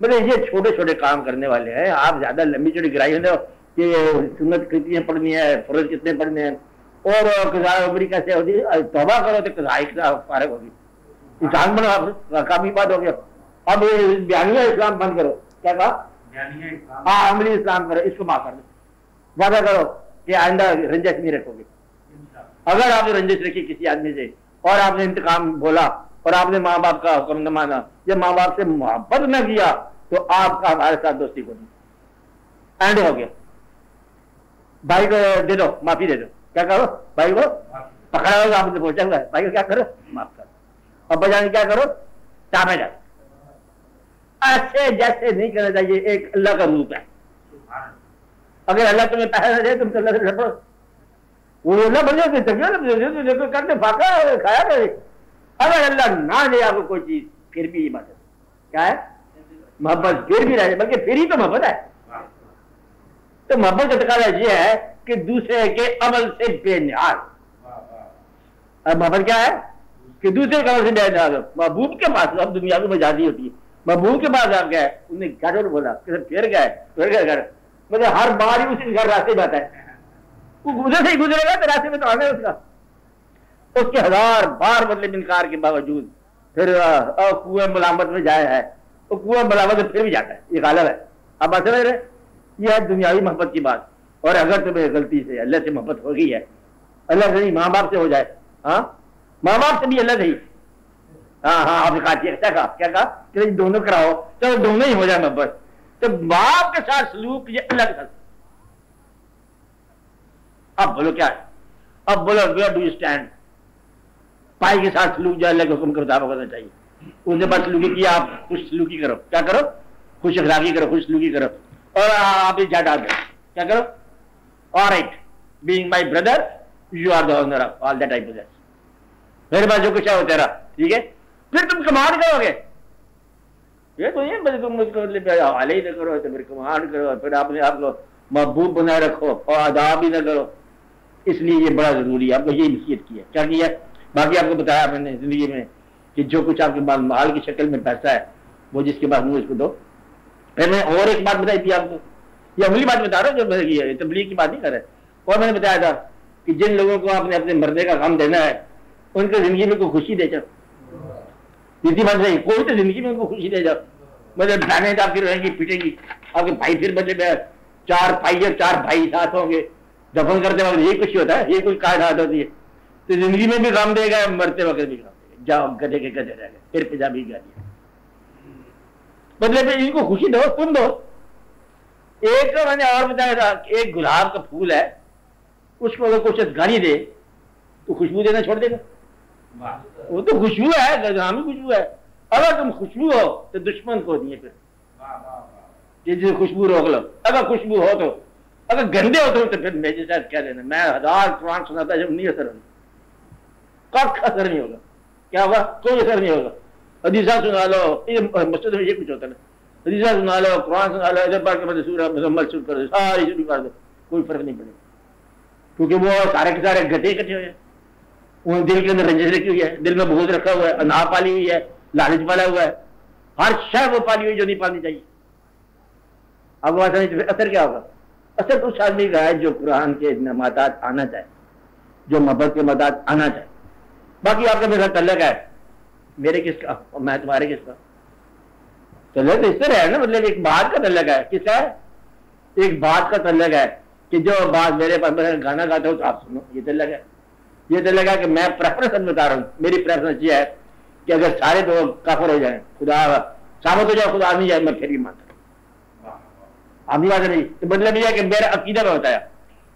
मतलब ये छोटे छोटे काम करने वाले हैं। आप ज़्यादा लंबी चौड़ी गिराई होते हो कि सुन्नत कितनी पढ़नी है फरज कितने पढ़ने हैं? और कजाय उमरी कैसे होगी? तोबा करो तो कजाई फारग होगी। इंसान बना काफ़ी बात हो गया अब बयानिया इस्लाम बंद करो। क्या कहा? हाँ अमली इस्लाम करो इसको माफ़ कर दो। वादा करो कि आइंदा रंजस नहीं रखोगे। अगर आपने रंजस रखी किसी आदमी से और आपने इंतकाम बोला और आपने माँ बाप का हुक्म न माना या माँ बाप से मोहब्बत न किया तो आपका हमारे साथ दोस्ती को नहीं एंड हो गया। भाई को दे दो, माफ़ी दे दो। क्या करो? भाई को पकड़ा होगा आपसे पहुँचा हुआ है। भाई को क्या करो? माफ़ करो अब बजाने क्या करो? चाहे जा ऐसे जैसे नहीं करना चाहिए, एक अल्लाह का रूप है। अगर अल्लाह तुम्हें पैसा ना दे, तुम तो अल्लाह से लड़ो वो अल्लाह बन जाते करते फाका खाया करे अगर अल्लाह ना दे आपको कोई चीज़ फिर भी इबादत क्या है? मोहब्बत फिर भी रहे बल्कि फिर ही तो मोहब्बत है। तो मोहब्बत का तकाजा यह है कि दूसरे के अमल से बेनियाज अब मोहब्बत क्या है? कि दूसरे के अमल से बेनियाज महबूब के पास अब दुनिया में मजाजी होती है। महबूब के पास आप गए उन्हें घर और बोला फिर गए फिर गए घर। मतलब हर बार ही उसी घर रास्ते जाता है। वो उधर से ही गुजरेगा तो रास्ते में तो आना है उसका। उसके हज़ार बार मतलब इनकार के बावजूद फिर कुएँ मलामत में जाए है तो कुएँ मलामत फिर भी जाता है, ये गालब है। अब बात समझ रहे यह है दुनियावी मोहब्बत की बात। और अगर तुम्हें गलती से अल्लाह से मोहब्बत हो गई है अलग नहीं माँ बाप से हो जाए हाँ? माँ बाप से भी अलग ही। हाँ हाँ आपने कहा क्या कहा? क्या कहा? कि दोनों कराओ। चलो, दोनों ही हो जाए मोहब्बत। तो बाप के साथ सलूक, ये अलग अब बोलो क्या है? अब बोलो वेयर डू स्टैंड पाई के साथ सलूक जो अलग हुक्म के मुताबिक होना चाहिए उसने बस सलूकी किया आप खुश सलूकी करो। क्या करो? खुश अखलाकी करो, खुश सलूकी करो। और आप इस डाल करो। क्या करो? और right being my brother you are the of all that I possess मेरे पास जो कुछ है वो तेरा, ठीक है? फिर तुम कमांड करोगे। ये तो ये तुम मुझको हवाले ही ना करो तो फिर कमांड करो फिर आपने आप लोग महबूब बनाए रखो, और अदा भी ना करो। इसलिए ये बड़ा ज़रूरी है, आपको ये नसीहत की है। क्या किया बाकी आपको बताया मैंने ज़िंदगी में कि जो कुछ आपके पास माल की शक्ल में पैसा है, वो जिसके पास मुझे उसको दो। फिर मैं और एक बात बताई थी आपको। ये अगली बात बता रहा हूँ, जो मैंने तबलीग की बात नहीं कर रहे और मैंने बताया था कि जिन लोगों को आपने अपने मरने का काम देना है, उनकी ज़िंदगी में कोई खुशी दे जाओ। जितनी बात नहीं, कोई तो ज़िंदगी में उनको खुशी दे जाओ। मतलब बहने तो आपकी रहेंगी, पीटेंगी। आपके भाई फिर बदले चार भाई और चार भाई साथ होंगे। दफन करते वक्त ये खुशी होता है ये कुछ कायदात होती है। तो ज़िंदगी में भी काम देगा मरते वक्त भी काम देगा। जाओ गधे के गधे रह गए फिर पंजाबी गाली बदले में इनको खुशी दो तुम दो। एक तो मैंने और बताया था एक गुलाब का फूल है उसको अगर कुछ गाड़ी दे तो खुशबू देना छोड़ देगा। वो तो खुशबू है नाम ही खुशबू है। अगर तुम खुशबू हो तो दुश्मन को दिए फिर। जिसे खुशबू रोक लो। अगर खुशबू हो तो अगर गंदे हो तो फिर मेरे साथ क्या देना? मैं हज़ार कुरान सुनाता जब नहीं असर कख असर नहीं होगा? क्या होगा कोई असर नहीं होगा? हदीसा सुना लो, ये मस्जिद में ये कुछ होता है हदीसा सुना लो, कुरान सुना लो इधर पढ़ के सूर्य मुजम्मल शुरू कर दो, सारी शुरू कर दो, कोई फ़र्क नहीं पड़ेगा। क्योंकि वो सारे के सारे गधे इकट्ठे हुए उन दिल के अंदर रंजिश रखी हुई है, दिल में भूत रखा हुआ है अनाह पाली हुई है, लालच पाला हुआ है। हर शह वो पाली हुई जो नहीं पालनी चाहिए। अब वो ऐसा नहीं असर क्या होगा? असर उस आदमी का है जो कुरान के मदात आना चाहे, जो मोहब्बत के मदात आना चाहे। बाकी आपका मेरा तलक है। मेरे किसका? मैं तुम्हारे किसका? तल्लक तो इस तरह है ना मतलब एक बात का तलक है। किसका है? एक बात का तल्लक है कि जो बात मेरे पास, मैं गाना गाता हूँ तो आप सुनो, ये तल्लक है। ये तल्लक है कि मैं प्रेफरेंस बता रहा हूँ। मेरी प्रेफरेंस ये है कि अगर सारे तो काफर हो जाए, खुदा साबित हो जाए खुदा नहीं जाए, मैं फिर भी मानता आदमी बात नहीं तो मतलब यह कि मेरा अकीदा में बताया है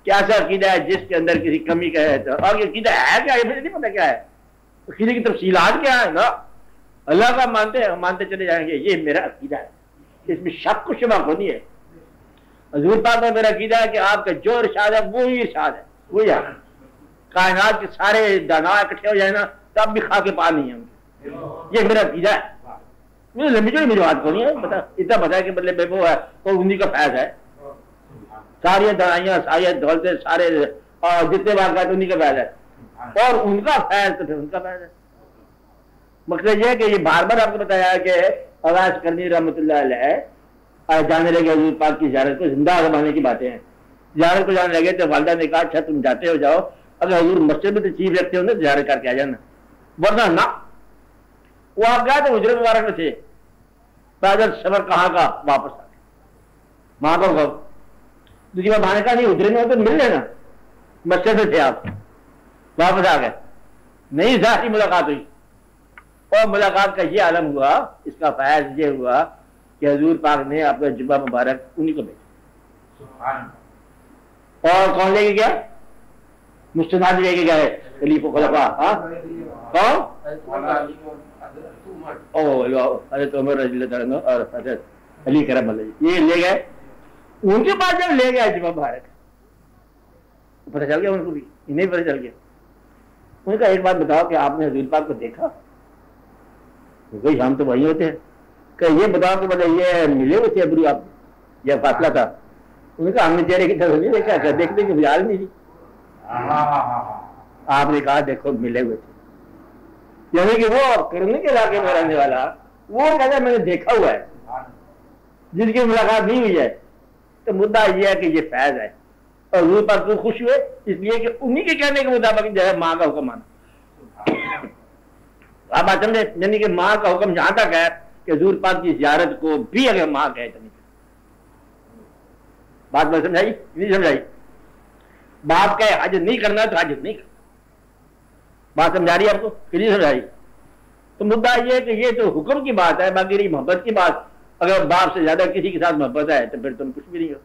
क्या ऐसा अकीदा है जिसके अंदर किसी कमी का है तो और अकीदा है क्या? ये मुझे नहीं पता क्या है। अकीदे की तफसीलात क्या है ना? अल्लाह का मानते मानते चले जाएँगे, ये मेरा अकीदा है। इसमें शक को को नहीं है। हजूर पाक में मेरा अकीदा है कि आपका जो इर्शाद है वो ही इर्शाद है। वही है कायनात के सारे दाना इकट्ठे हो जाए ना तब भी खा के पा नहीं है ये मेरा अकीदा है। मुझे लंबी चौड़ी मेरी बात को नहीं है पता इतना पता है कि मतलब वो है, वो उन्हीं का फैज है। सारी दवाइयाँ सारी दौलते, सारे, और जितने का उन्हीं का फैज है। और उनका फैज तो फिर उनका फैज है मकसद यह कि ये बार बार आपको बताया कि अवाज करनी रहमत जाने लगे हजूर पाक की जारत को ज़िंदा जमाने की बातें हैं। जारत को जाने लगे तो वालदा ने कहा अच्छा तुम जाते हो, जाओ। अगर हजूर मस्जिद में तशीफ रखते हो ना तो जारत करके आ जाना। वरना ना। वो आप गए तो उजरे मुबारक में थे। पैदल सफ़र कहाँ का? वापस आ गए। वहाँ पर दूसरी बार माने का नहीं उजरे में तो मिल लेना। मस्जिद में थे आप। वापस आ गए। नहीं जाती मुलाकात हुई। और मुलाकात का ये आलम हुआ इसका फैज ये हुआ कि हजूर पाक ने आपका जुब्बा मुबारक उन्हीं को भेजा। और कौन लेके गया? मुस्तनाद लेके गए खलीफ खलफा हाँ? कौन? हज़रत उमर और हज़रत अली करम ये ले गए। उनके पास जब ले गया जुम्मा मुबारक पता चल गया उनको भी? इन्हें पता चल गया। उनका एक बात बताओ कि आपने हजूर पाक को देखा? कोई हम तो वही होते हैं। कि ये बताओ कि मतलब ये मिले हुए थे अबरू आप? यह फासला था? उनका हमने चेहरे की तरफ़ नहीं देखा क्या देखने की नहीं थी। आपने कहा, देखो, मिले हुए थे। यानी कि वो करने के इलाके में रहने वाला, वो कहता मैंने देखा हुआ है। जिनकी मुलाकात नहीं हुई है। तो मुद्दा यह है कि ये फैज है। और रूह पर तो खुश हुए, इसलिए कि उन्हीं के कहने के मुताबिक जो है माँ का हुक्म माना। आप बात समझे यानी कि माँ का हुक्म जहाँ तक है कि हजूर पाक की जियारत को भी अगर माँ कहे तो नहीं। बात मैं समझाई? नहीं समझाई। बाप कहे हज नहीं करना तो हज नहीं करना बात समझा रही आपको? क्लियर समझा रही तो मुद्दा ये कि ये तो हुक्म की बात है, बाकी मोहब्बत की बात। अगर बाप से ज़्यादा किसी के साथ मोहब्बत है तो फिर तुम कुछ भी नहीं हो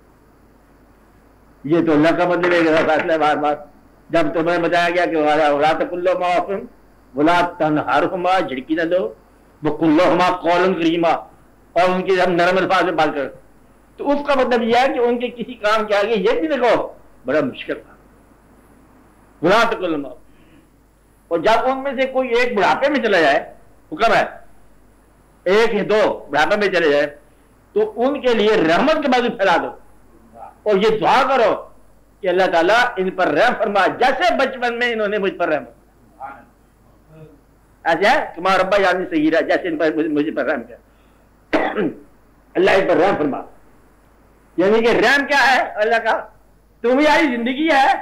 ये तो अल्लाह का मतलब है बार बार जब तुम्हें बताया गया कि वला तकुल्लो माफिम वला तनहारुमा झिड़की न दो वो कुल्लो हमा कौलन करीमा, और उनके हम नरम अल्फाज में बात कर। तो उसका मतलब यह है कि उनके किसी काम के आगे ये भी देखो, बड़ा मुश्किल था। वला तकुल्लो माफ़ और जब उनमें से कोई एक बुढ़ापे में चला जाए, हुक्म है, एक या दो बुढ़ापे में चले जाए तो उनके लिए रहमत के बाजू फैला दो। और ये दुआ करो कि अल्लाह ताला इन पर रहम फरमा, जैसे बचपन में इन्होंने मुझ पर रहम ऐसा है? तुम्हारा रब्बा याद सही रहा, जैसे इन पर मुझे पर रहम किया। अल्लाह इन पर रहम फरमा। यानी कि रहम क्या है? अल्लाह का तुम्हारी ज़िंदगी है,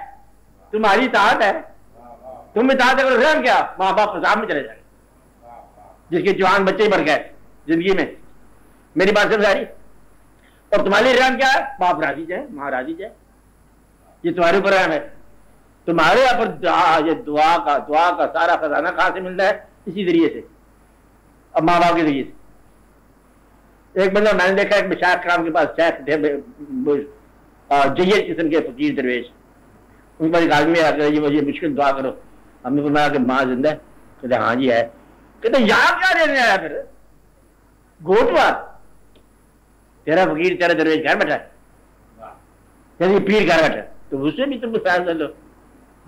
तुम्हारी ताकत है। तुम इतात अगर रहम क्या? माँ बाप फसाद में चले जाए जिसके जवान बच्चे ही मर गए ज़िंदगी में। मेरी बात समझ आ रही? और तुम्हारे लिए रहम क्या है? बाप राज़ी जाए महाराजी जय। ये तुम्हारे ऊपर राम है। तुम्हारे यहाँ पर दुआ ये दुआ का दुआ का सारा खजाना कहाँ से मिलता है? इसी ज़रिए से। अब माँ बाप के ज़रिए से। एक बंदा, मैंने देखा, एक शायक कराम के पास शेख जैद किस्म के फकीर दरवेश। उनके पास एक आदमी आकर ये मुझे मुश्किल दुआ करो। हमने बताया कि, माँ ज़िंदा है। कहते हाँ जी, है। कहते, यहाँ क्या देने आया फिर? गोटवार तेरा फकीर तेरा दरवेश घर बैठा है। पीर घर बैठा तो उससे भी तुम फैसला लो।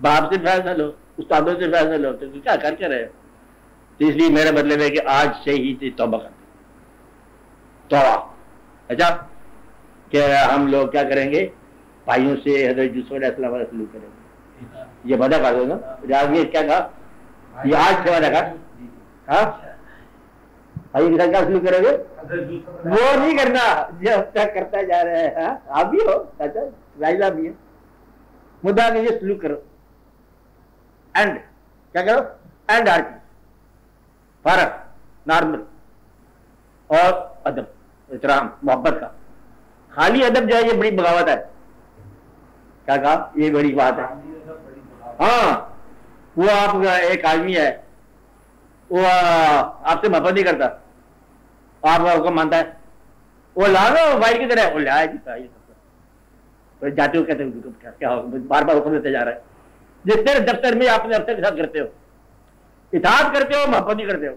बाप से फैसला लो उस्तादों से फैसला लो। तो क्या कर क्या रहे तो इसलिए मेरा मतलब है कि आज से ही तोबा कर तोबा। अच्छा कि हम लोग क्या करेंगे? भाइयों से हज़रत यूसुफ सलूक करेंगे। ये वादा कर दो ना आगे क्या कहा? ये आज से वादा कहा हाँ? भाई के क्या करोगे? वो नहीं करना। जब तक करता जा रहा है हाँ? आप भी हो अच्छा राइला भी है। मुद्दा के ये सलूक करो। एंड क्या करो? एंड आर फ़र्क नॉर्मल और अदब एहतराम मोहब्बत का। खाली अदब जो है ये बड़ी बगावत है। क्या कहा? ये बड़ी बात है। हाँ वो आप एक आदमी है वो आपसे मोहब्बत नहीं करता। आपका हुक्म मानता है। वो ला लो वाइट की तरह। वो लाया ये सब जाते हो कहते हो क्या हो, बार बार हुक्म देते जा रहा है। जिस तेरे दफ्तर में आपने अफसर के साथ करते हो इताद करते हो मोहब्बत नहीं करते हो,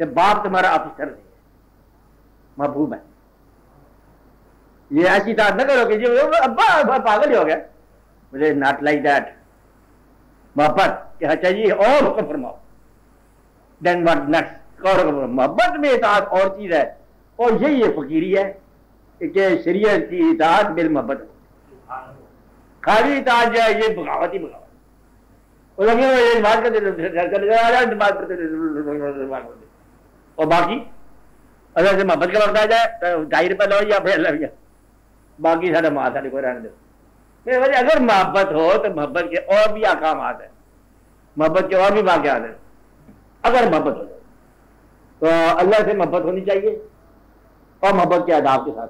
कि बाप तुम्हारा ऑफिसर नहीं है महबूब है। ये ऐसी इताद ना करो कि जी अब्बा अब्बा पागल ही हो गया। मुझे नॉट लाइक दैट मोहब्बत कि अच्छा जी, और हुक्म फरमाओ। देन वट नेक्स्ट और मोहब्बत में इताद और चीज़ है। और यही ये फकीरी है कि शरीयत की इताद बिल मोहब्बत खाली इताद जो है, ये बगावत ही बगावत करते और बाकी? अगर से मोहब्बत का आ जाए तो ढाई रुपये लो या फिर गया बाकी साढ़े माँ साढ़े को रहने दो। अगर मोहब्बत हो तो मोहब्बत के और भी अकाम आते हैं। मोहब्बत के और भी वाक्य आते हैं। अगर मोहब्बत हो जाए तो अल्लाह से मोहब्बत होनी चाहिए और मोहब्बत के आदाब के साथ।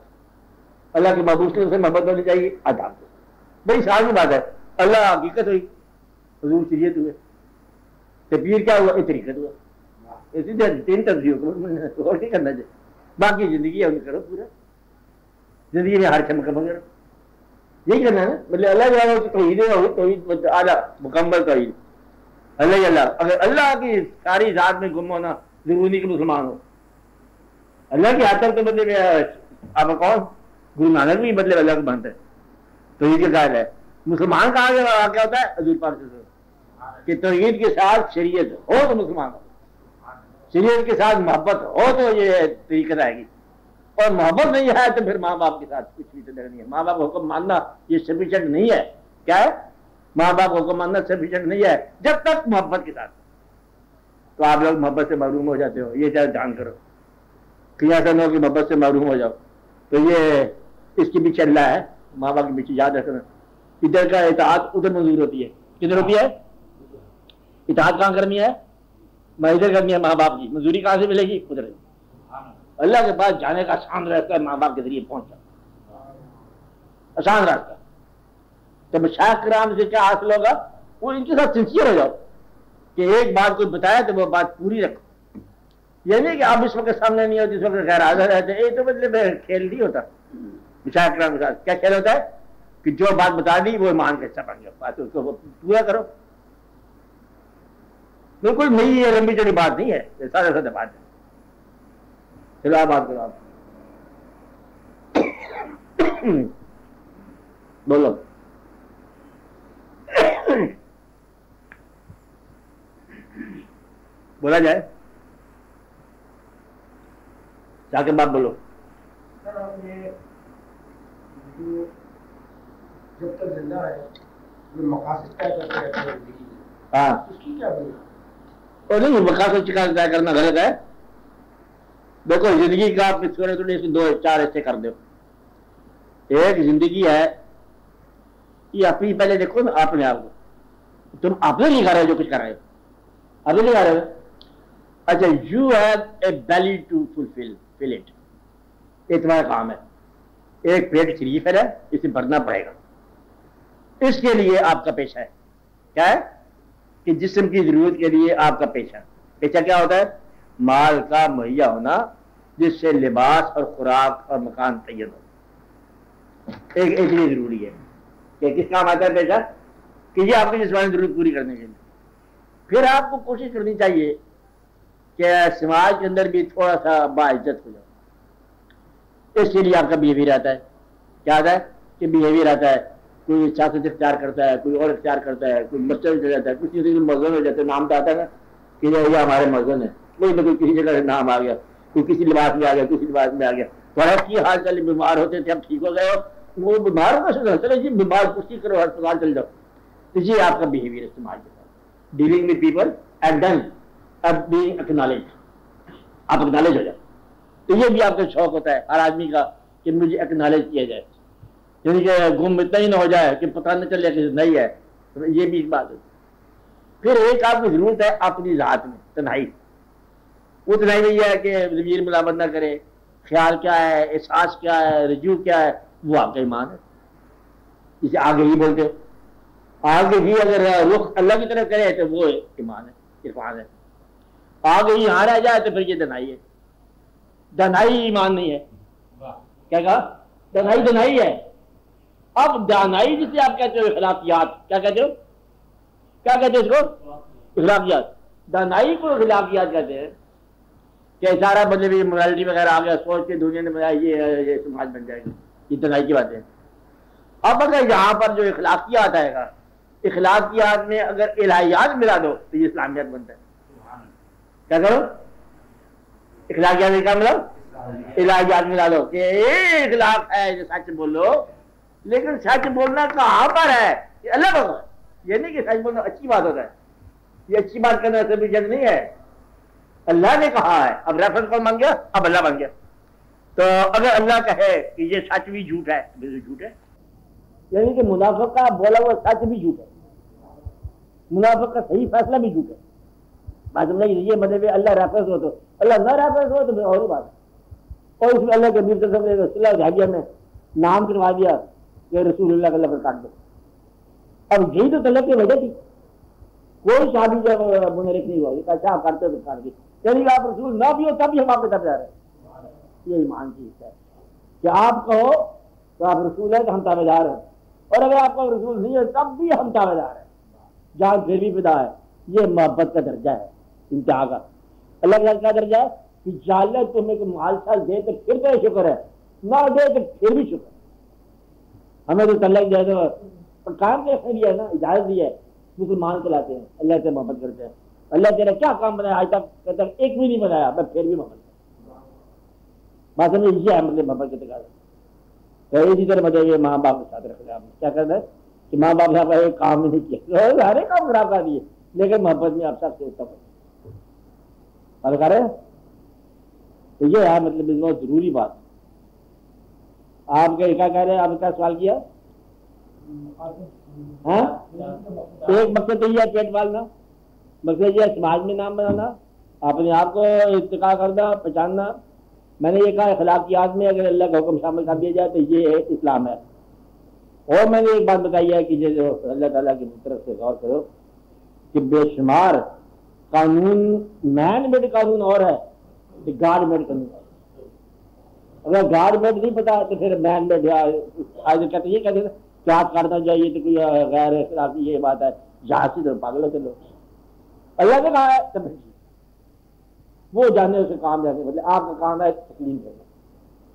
अल्लाह के महबूब से मोहब्बत होनी चाहिए, आदाब के साथ। बड़ी सारी बात है, अल्लाह हकीकत हुई। हजूर शरीयत हुए। तबीर क्या हुआ? तरीकत हुआ। इसी तरह तीन तब्दील और नहीं करना चाहिए। बाकी ज़िंदगी है उन्हें करो पूरा। ज़िंदगी में हर चमक करो यही करना है ना? मतलब अल्लाह जो तोहीद हो तोहीद आला, मुकम्मल तोहीद। अल्लाह अल्लाह। अगर अल्लाह की सारी जात में गुम होना ज़रूरी नहीं कि मुसलमान हो। अल्लाह की हाथ तो मतलब आप कौन? गुरु नानक भी मतलब अल्लाह को मानते हैं। तोहीद के साथ है? मुसलमान कहा से वाक्य होता है? हजूर पाक से कि तोहीद के साथ शरीयत हो तो मुसलमान हो। शरीयत के साथ मोहब्बत हो तो ये तरीकत आएगी। और मोहब्बत नहीं है तो फिर माँ बाप के साथ कुछ भी तो नहीं है। माँ बाप हुक्म मानना ये सफिशेंट नहीं है। क्या है? माँ बाप हुक्म मानना सफिशेंट नहीं है, जब तक मोहब्बत के साथ। तो आप लोग मोहब्बत से महरूम हो जाते हो, ये चाहे ध्यान करो। कि ऐसा न हो कि मोहब्बत से महरूम हो जाओ। तो ये इसके पीछे चल रहा है माँ बाप के पीछे याद रखना। इधर का इतिहाद उधर मंजूर होती है। किधर होती है? इतिहाद कहाँ करनी है? मैं इधर करनी है माँ बाप की। मंजूरी कहाँ से मिलेगी? उधर। अल्लाह के पास जाने का आसान रास्ता है माँ बाप के ज़रिए पहुँच जाओ आसान रास्ता। तो मशाह कराम से क्या हासिल होगा? वो इनके साथ सिंसियर हो जाओ। कि एक बात कोई बताया तो वो बात पूरी रखो। ये नहीं कि आप इस वक्त सामने नहीं हो जिस वक्त गैर हाजिर रहते। ये तो मतलब खेल नहीं होता। मशाह कराम के साथ क्या खेल होता है? कि जो बात बता दी, वो मान के अच्छा बन गया बात उसको पूरा करो। बिल्कुल नई है लंबी चौड़ी बात नहीं है। सादा सादा बात है। चलो, आप बात करो आप। बोलो। बोला जाए जाके बात बोलो जब तक ज़िंदा है हैं हाँ क्या नहीं मकासद तय करना गलत है देखो ज़िंदगी का आप तो इसको दो चार ऐसे कर दो एक ज़िंदगी है ये अपनी पहले देखो ना अपने आप को तुम अपने लिए कर रहे हो जो कुछ कर रहे हो अपने लिए कर रहे हो अच्छा you have a belly to fulfil fill it ये तुम्हारा काम है। एक पेट शरीफ है, इसे भरना पड़ेगा। इसके लिए आपका पेशा है। क्या है? कि जिसम की ज़रूरत के लिए आपका पेशा पेशा क्या होता है? माल का मुहैया होना, जिससे लिबास और खुराक और मकान तैयार हो। एक एक लिए ज़रूरी है कि किस काम आता है पेशा? कि ये आपकी जिसमानी ज़रूरत पूरी करने के लिए। फिर आपको कोशिश करनी चाहिए कि समाज के अंदर भी थोड़ा सा बाइज्जत हो जाए इसके लिए आपका बिहेवियर आता है। क्या आता है कि बिहेवियर आता है। कोई सियासत इख्तियार करता है, कोई और इख्तियार करता है, कोई बच्चा हो जाता है, कुछ किसी मजहन हो जाता है, नाम तो आता है कि ये हमारे मजहन है। कोई ना कोई किसी जगह से नाम आ गया, कोई किसी लिबास में आ गया, किसी लिबास में आ गया। थोड़ा की हाल चाल बीमार होते थे अब ठीक हो गए वो बीमार होगा सोचा चलो जी, बीमार पुष्टि करो, अस्पताल चल जाओ। तो ये आपका बिहेवियर है समाज के साथ। Dealing with people and then being acknowledge आप एक्नॉलेज हो जाओ। तो ये भी आपका शौक होता है, हर आदमी का, कि मुझे एक्नॉलेज किया जाए। यानी कि गुम इतना ही ना हो जाए कि पता न चले कि नहीं है तो ये भी एक बात है। फिर एक आपकी ज़रूरत है अपनी जात में तनाई वो तनाई में यह है कि जमीर मिलावट ना करे। ख्याल क्या है, एहसास क्या है, रजू क्या है, वो आपका ईमान है। इसे आगे ही बोलते हो। आगे ही अगर रुख अल्लाह की तरफ़ करे तो वो ईमान है, इरफान है। आगे यहाँ रह जाए तो फिर ये दनाई है। दनाई ईमान नहीं है। क्या कहा? दनाई दनाई है। अब दानाई जिसे आप कहते हो इखलाकियात क्या कहते हो? क्या कहते हो इसको? इखलाकियात दानाई को इखलाकियात कहते हैं। कि सारा मतलब ये मोरालिटी वगैरह आ गया सोच के दुनिया ने बनाया ये ये समाज बन जाएगा। ये दनाई की बात है। अब अगर यहाँ पर जो इखलाकियात आएगा इखलाकियात में अगर इलाहियात मिला दो तो ये इस्लामियत बनता है। क्या करो? इखलाकियात में क्या मिला याद मिला लो कि इखलाक है जो सच बोलो। लेकिन सच बोलना कहाँ पर है। ये अलग होगा ये नहीं कि सच बोलना अच्छी बात होता है। ये अच्छी बात करने से भी जग नहीं है। अल्लाह ने कहा है। अब रेफरेंस कौन मांग गया? अब अल्लाह मांग गया। तो अगर अल्लाह कहे कि ये सच भी झूठ है तो झूठ है। यानी कि मुनाफक का बोला हुआ सच भी झूठ है। मुनाफक का सही फैसला भी झूठ है। बात नहीं ये मतलब अल्लाह रेफरेंस हो तो अल्लाह ना रेफरेंस हो तो फिर और बात। और उसमें अल्लाह के बीर में नाम करवा दिया कि रसूलुल्लाह का लफ्ज काट दो। अब यही तो तलब की वजह थी। कोई शादी जब मुनरिक नहीं हुआ अच्छा आप करते तो काट दी। यदि आप रसूल ना भी हो, तब भी हम आपके तरफ़ जा रहे हैं। ये ईमान की है। कि आप कहो तो आप रसूल है तो हम ताबेदार हैं। और अगर आपका रसूल नहीं है, तब भी हम ताबेदार हैं। जहाँ फिर भी पिता है। ये मोहब्बत का दर्जा है। अलग अलग का दर्जा है कि जाल तुम्हें माल साल दे तो फिर तो शुक्र है। ना दे तो फिर भी शुक्र हमें तो तलक जाए तो काम कैसे दिया है ना, इजाज़त दी है। मुसलमान चलाते हैं, अल्लाह से मोहब्बत करते हैं। अल्लाह तेरा क्या काम बनाया? आज तक कहता एक भी नहीं बनाया, मैं फिर भी मोहब्बत बात समझ ये है मतलब मोहब्बत के तकाजा तो इसी तरह माँ बाप के साथ रख आपने। क्या करना है? कि माँ बाप ने एक काम नहीं किया। एक काम खराब कर दिए। लेकिन मोहब्बत में आप सबसे उत्तम है। रहे तो ये है मतलब बहुत ज़रूरी बात। आप क्या कह रहे हैं? आपने क्या सवाल किया? हाँ? एक मकसद तो यह पेट पालना? मकसद यह समाज में नाम बनाना? अपने आप को इतका करना, पहचानना? मैंने ये कहा अखलाकियात में अगर अल्लाह का हुक्म शामिल कर दिया जाए तो ये इस्लाम है। और मैंने एक बात बताई है कि जो अल्लाह ताला की तरफ़ से गौर करो कि बेशुमार कानून मैन मेड कानून और है गाड मेड कानून। अगर गाड मेड नहीं पता तो फिर मैन मेड आज कहते ये कहते क्या करना चाहिए तो कोई गैर खिलाफी ये बात है जहाँ से तो पागल हो, चलो। अल्लाह ने कहा है तो वो जाने, उसे काम जाने बदले आपका काम है तस्लीम करना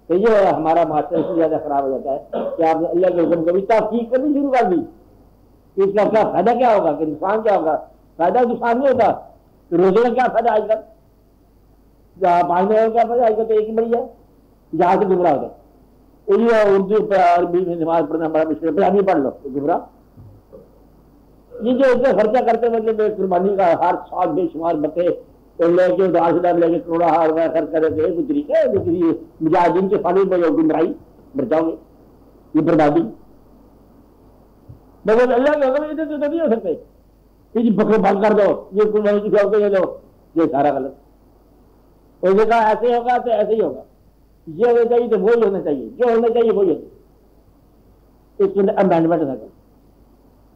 तो ये हमारा मास्टर इससे ज़्यादा खराब हो जाता है, कि आपने अल्लाह के हुक्म कभी तहकीक करनी शुरू कर दी। इसका क्या फ़ायदा क्या होगा, कि नुकसान क्या होगा? फ़ायदा नुकसान नहीं होता। तो रोज़े का क्या फ़ायदा आजकल। जहाँ पानी का क्या फ़ायदा आजकल तो एक ही है। जहाँ से गुमराह है उर्दू पे अरबी में नमाज़ पढ़ना बड़ा मुश्किल है। पंजाबी पढ़ लो गुमराह ये जो इतना खर्चा करते मतलब कुर्बानी का हर साल बेशुमार बटे तो लेके उधार से डाल लेके करोड़ा हार रुपया खर्च करे तो एक तरीका दूसरी मुजाहिदीन के फाली में गुमराही मर जाओगे। ये बर्बादी। मगर अल्लाह के हुक्म इधर तो नहीं हो सकते। ये बकरे बंद कर दो, ये कुर्बानी की दे ये सारा गलत। उसने कहा, ऐसे होगा तो ऐसे ही होगा। ये होना चाहिए तो वही होना चाहिए। जो होना चाहिए वही होना अंदर अमेंडमेंट ना करो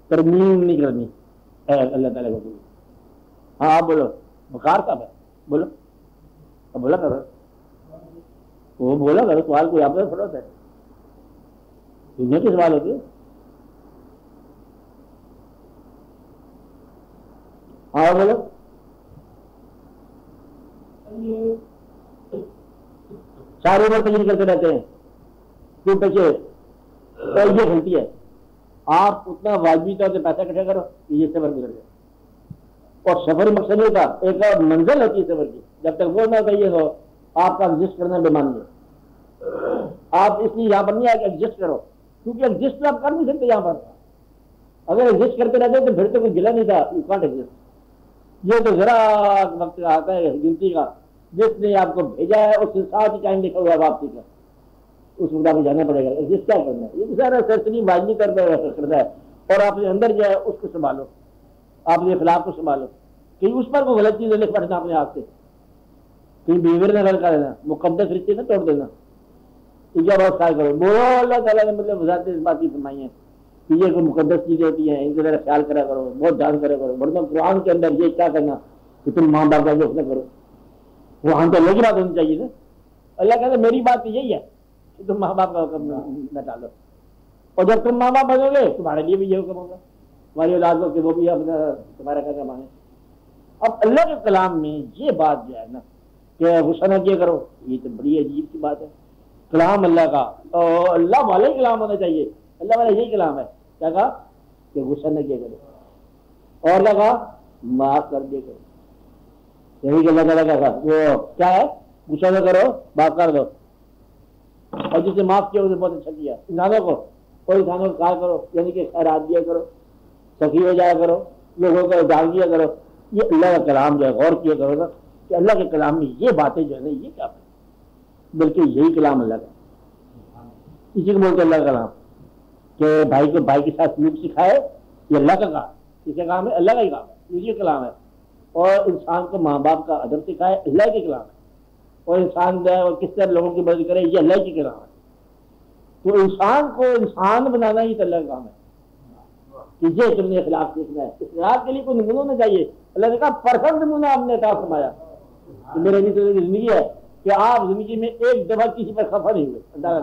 तरमीम नहीं करनी अल्लाह ताला को हाँ आप बोलो। बुखार साहब है? बोलो। अब बोला करो। वो बोला करो, सवाल कोई आपका थोड़ा है। दुनिया के सवाल होते हाँ। बोलो। सारे उम्र तजरी करते रहते हैं। क्यों पैसे तो ये है। आप उतना वाजबी तौर से पैसा इकट्ठा करो, ये सफ़र गुजर जाए। और सफ़र मकसद होता एक और मंजिल होती है सफ़र की। जब तक वो ना चाहिए हो, आपका एग्जिस्ट करना बेमानी है। आप इसलिए यहाँ पर नहीं आए एग्जिस्ट करो, क्योंकि एग्जिस्ट आप कर नहीं सकते यहाँ पर। अगर एग्जिस्ट करते रहते तो फिर तो कोई गिला नहीं था यू कॉन्ट एग्जिस्ट ये तो जरा वक्त आता है गिनती का, जिसने आपको भेजा है उसके साथ ही टाइम लिखा हुआ है वापसी का। उस मुद्दा में जाना पड़ेगा। जिस क्या करना है? ये तो सारा सरसरी बाजनी कर करता है। और आपने अंदर जो है उसको संभालो। आपने खिलाफ को संभालो। कहीं उस पर कोई गलत चीज़ लिख बैठना अपने आप से। कहीं बिहेवियर ना गलत कर देना। मुकदस रिश्ते ना तोड़ देना। क्या बहुत ख्याल करो। बोलो, अल्लाह ताला ने मतलब इस बात की फरमाई है कि ये कोई मुकदस चीज़ें होती हैं, इनके जरा ख्याल करा करो, बहुत ध्यान करा करो। वरना कुरान के अंदर ये क्या करना, कि तुम माँ बाप का जो उसने करो। कुरान तो अलग बात होनी चाहिए ना। अल्लाह कहते मेरी बात तो यही है कि तुम माँ बाप का हुक्म न डालो और जब तुम माँ बाप बनोगे, तुम्हारे लिए भी ये हुक्म होगा। तुम्हारी औलाद को कि वो भी अपना तुम्हारा कहना माने अब अल्लाह के कलाम में ये बात जो है ना, कि गुस्सा न किया करो, ये तो बड़ी अजीब सी बात है। कलाम अल्लाह का, और अल्लाह वाले ही कलाम होना चाहिए। अल्लाह वाला यही कलाम है। कहा कि गुस्सा न किया करो और लगा, माफ़ कर दिया करो। यही अल्लाह ताला का कहा वो क्या है? गुस्सा न करो, माफ़ कर दो। और जिसे माफ़ किया उसे बहुत अच्छा किया। इंसानों को, कोई इंसानों को कहा करो, यानी कि खैरात दिया करो, सखी हो जाया करो, लोगों को डाल दिया करो। ये अल्लाह का कलाम जो है, गौर किया करो ना, कि अल्लाह के कलाम में ये बातें जो है ना, ये क्या बल्कि यही कलाम अल्लाह का। इसी को बोलते अल्लाह का कलाम। कि भाई को भाई के साथ सलूक सिखाए ये अल्लाह का काम इसका काम है अल्लाह का ही काम है इसी कलाम है। और इंसान को माँ बाप का अदब सिखाए, अल्लाह के कलाम है। और इंसान जो है, और किस तरह लोगों की मदद करे, ये अल्लाह की कलाम है। तो इंसान को इंसान बनाना ही तो अल्लाह का काम है। कि ये तुमने इखलाक सीखना है। इखलाक के लिए कोई नमूना होना चाहिए अल्लाह ने कहा परफेक्ट नमूना आपने था फरमाया। मेरे भी तो ज़िंदगी है कि आप ज़िंदगी में एक दफ़ा किसी पर खफा नहीं हुए। अंदाज़ा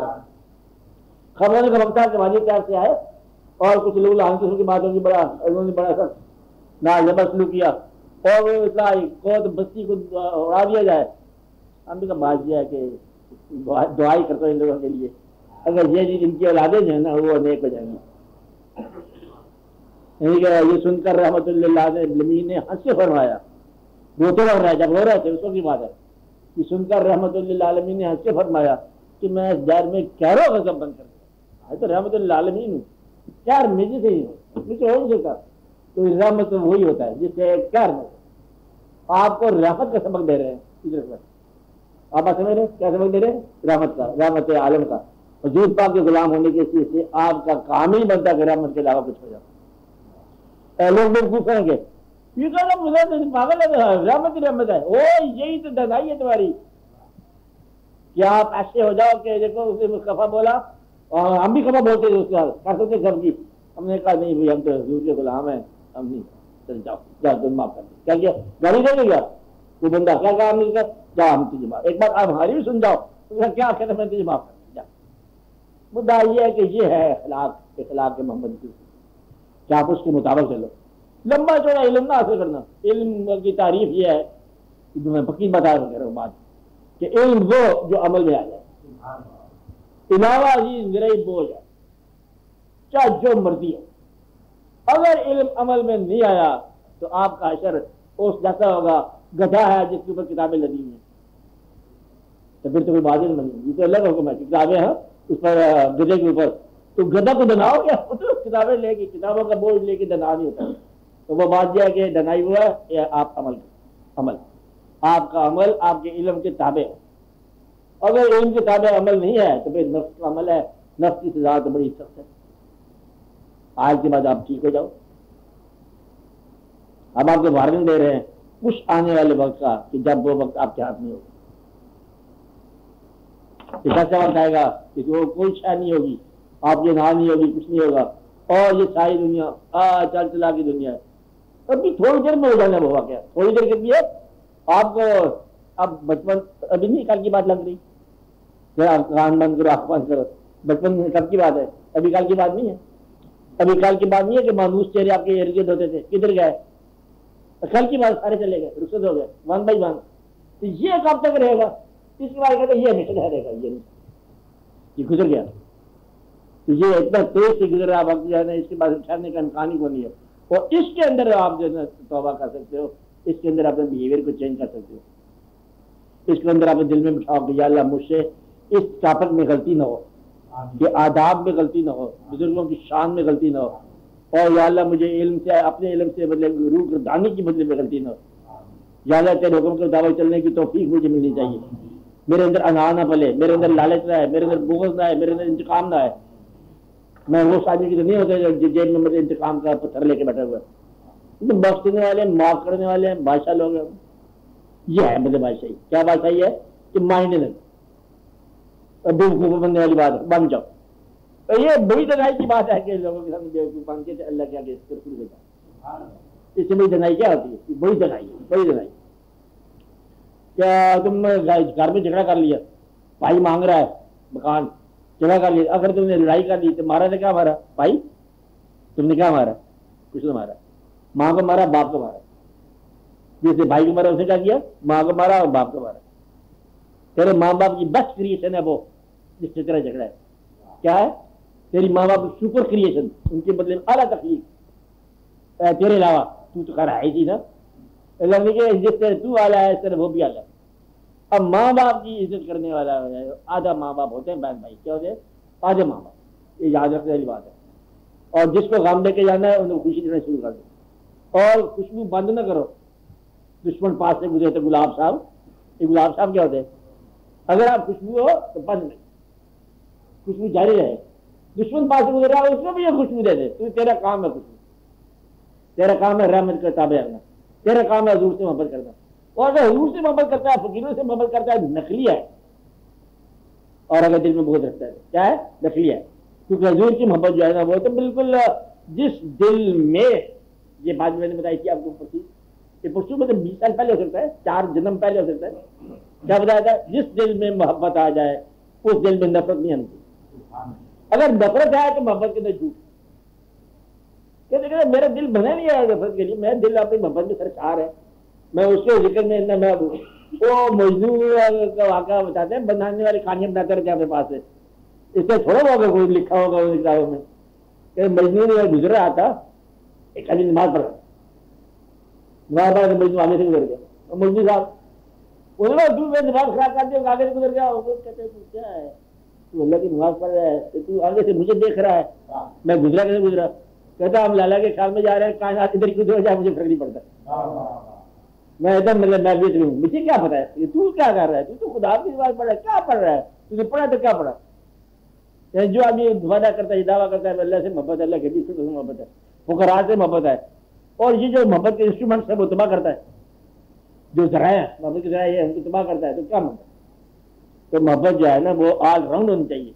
खबर होने का वक्त है कि वाजी प्यार से आए और कुछ लोग लाहन किस्म की बात होगी बड़ा, उन्होंने बड़ा सा ना जबर सलूक किया। और वो इतना को बस्ती को उड़ा दिया जाए। हम भी तो बात दिया कि दुआई करते इन लोगों के लिए। अगर ये इनकी औलादे जो है ना, वो अनेक हो जाएँगी। ये सुनकर रहमतुल्लामीन ने हंस फरमाया। रोते रह रहा, जब रो रहे थे, उसको की बात है कि सुनकर रहमतुल्लामीन ने हंस फरमाया कि मैं इस दर में कैरो गजब बंद कर दिया तो रहमतुल्लामीन हूँ प्यार मुझे से ही हो। मुझे हो सकता तो रहमत तो वही होता है, जिससे में आपको रहमत का सबक दे रहे हैं आप बात समझ रहे क्या सबक दे रहे हैं? रहमत का, रहमत आलम का। जूस पाक के गुलाम होने के चीज़ से आपका काम ही बनता है रहमत के अलावा कुछ हो जाता लोग मुझे तो पागल है, रहमत ही रहमत है। ओ, यही तो दगाई है तुम्हारी। कि आप ऐसे हो जाओ कि देखो, उसे मुस्तफ़ा बोला और हम भी कमा बोलते थे उसके कर सकते सब्ज़ी हमने कहा, नहीं भाई, हम तो हजूर के गुलाम हैं। हम नहीं चल जाओ जाओ तुम माफ़ कर क्या किया? गाड़ी दे गया वो बंदा क्या कहा हमने? कहा जाओ हम तुझे माफ़ एक बात आप हमारी भी सुन जाओ। तो क्या कहते मैं तुझे माफ़ कर जा मुद्दा ये है कि ये है अखलाक इखलाक के मोहम्मद की। कि आप उसके मुताबिक चलो। लंबा चौड़ा इल्म ना हासिल करना। इल्म की तारीफ़ ये है कि मैं पक्की बता रहा हूँ बात। कि इल्म वो जो अमल में आ जाए। इलावा ही मेरा ही बोझ है। चाहे जो मर्ज़ी हो। अगर इल्म अमल में नहीं आया तो आपका अशर उस जैसा होगा, गधा है जिसके ऊपर किताबें लगी हुई तो फिर तो कोई बात नहीं ये तो अलग हुक्म है। किताबें हैं, उस पर गधे के ऊपर। तो गधा को दनाओ क्या? तो किताबें लेके, किताबों का बोझ लेके दना नहीं होता। तो वो बात यह है कि दनाई हुआ है आप अमल अमल। आपका अमल आपके इलम के ताबे है। अगर इल्म के ताबे अमल नहीं है तो फिर नफ्स का अमल है। नफ्स की सजा तो बड़ी सख्त है। आज के बाद आप ठीक हो जाओ। अब आपको वार्निंग दे रहे हैं, कुछ आने वाले वक्त का, कि जब वो वक्त आपके हाथ में होगा। ऐसा वक्त आएगा कि वो कोई शाय नहीं होगी। आपके नाल नहीं होगी, कुछ नहीं होगा। और ये सारी दुनिया, आ, चल चला की दुनिया है। अभी थोड़ी देर में हो जाना वो क्या? थोड़ी देर कितनी है? आपको अब बचपन, अभी नहीं कल की बात लग रही। जरा कान बंद करो करो। बचपन कब की बात है? अभी कल की बात नहीं है। अभी कल की बात नहीं है कि मानूस चेहरे आपके इर्द गिर्द होते थे। किधर गए? कल की बात सारे चले गए, रुखसत हो गए, वन बाई वन। तो ये कब तक रहेगा? इसके बाद कहते ये हमेशा रहेगा, ये ये गुजर गया। तो ये इतना तेज से गुजर रहा है ना इसके बाद ठहरने का ही को नहीं है। और इसके अंदर आप जो है तोबा कर सकते हो, इसके अंदर अपने बिहेवियर को चेंज कर सकते हो। इसके अंदर अपने दिल में बिठाओ कि अल्लाह मुझसे इस टापक में गलती ना हो कि आदाब में गलती ना हो बुज़ुर्गों की शान में गलती ना हो और या अल्लाह मुझे इल्म से अपने इल्म से बदले रूह दानी की बदले में गलती ना हो। या अल्लाह तेरे हुक्म के दावा चलने की तोफीक मुझे मिलनी चाहिए। मेरे अंदर अना ना पले मेरे अंदर लालच ना है मेरे अंदर बुगज ना है मेरे अंदर इंतकाम ना है मैं वो आदमी की तो नहीं होता जो जेब में मेरे इंतकाम का पत्थर लेके बैठे हुए। तो बख्श देने वाले माफ़ करने वाले हैं बादशाह लोग हैं। ये है मतलब बादशाही क्या बादशाही है? कि मायने नहीं। बेवकूफ़ बनने वाली बात है। बन जाओ। तो ये बड़ी दनाई की बात है कि लोगों के सामने बेवकूफ़ बन के अल्लाह के आगे शुरू देता इससे बड़ी दनाई क्या होती है? बड़ी दनाई बड़ी दनाई क्या तुम घर में झगड़ा कर लिया? भाई मांग रहा है मकान झगड़ा कर लिया। अगर तुमने लड़ाई कर ली तो मारा ने क्या मारा? भाई, तुमने क्या मारा? कुछ तो मारा। माँ को मारा, बाप को मारा। जैसे भाई को मारा उसने क्या किया? माँ को मारा और बाप को मारा। तेरे माँ बाप की बेस्ट क्रिएशन है वो, जिससे तेरा झगड़ा है। क्या है? तेरी माँ बाप सुपर क्रिएशन उनके बदले में अला तकलीफ़। तेरे अलावा तू तो कर आई थी ना लगने के जिस तरह तू आला है तरह वो भी आला है। अब माँ बाप की इज़्ज़त करने वाला आधा माँ बाप होते हैं बहन भाई क्या होते हैं आधे माँ बाप ये याद रखने वाली बात है। और जिसको गम लेके जाना है उनको खुशी देना शुरू कर दो। और खुशबू बंद ना करो। दुश्मन पास से गुजरे थे गुलाब साहब। ये गुलाब साहब क्या होते? अगर आप खुशबू हो तो बंद नहीं। खुशबू जारी रहे। दुश्मन पास से गुजर उसको भी ये खुशबू दे दे। तो तेरा काम है खुशबू। तेरा काम है रहमत का ताबे आना तेरा काम है हजूर से मोहब्बत करना। और अगर हजूर से मोहब्बत करता है, फकीरों से मोहब्बत करता है नकली है। और अगर दिल में बहुत रखता है, क्या है? नकली है। क्योंकि हजूर की मोहब्बत जो है ना, वो तो बिल्कुल, जिस दिल में, ये बात मैंने बताई थी आपको ये परसों मतलब बीस साल पहले हो सकता है, चार जन्म पहले हो सकता है। क्या बताया था? जिस दिल में मोहब्बत आ जाए, उस दिल में नफरत नहीं आती अगर नफरत है तो मोहब्बत के अंदर झूठ। कहते कहते, मेरा दिल बना नहीं है नफरत के लिए। मेरा दिल अपनी मोहब्बत में सरकार है। मैं उसके ज़िक्र में इतना मैं वो मजदूर का वाक़ा बताते हैं, बनाने वाली कहानियाँ बनाते रहते अपने पास है। इससे थोड़ा होगा कोई लिखा होगा उन किताबों में। मजदूर गुजर था, एक आदमी नमाज़ पढ़ा तो तू तू आगे से मुझे देख रहा है। मैं गुजरा हम के में जा रहे हैं मुझे मैं हूँ। मुझे क्या पता है? तू क्या कर रहा है? तू पढ़ रहा है, क्या पढ़ रहा है? तुझे पढ़ा तो क्या पढ़ा? जो आदमी वादा करता है दावा करता है, अल्लाह से मोहब्बत अल्लाह के बीच है मोहब्बत है। और ये जो मोहब्बत के इंस्ट्रूमेंट है, वो तबाह करता है। जो जराया मोहब्बत के जराया उनको तबाह करता है तो क्या मतलब तो मोहब्बत जो है ना, वो ऑल राउंड होनी चाहिए।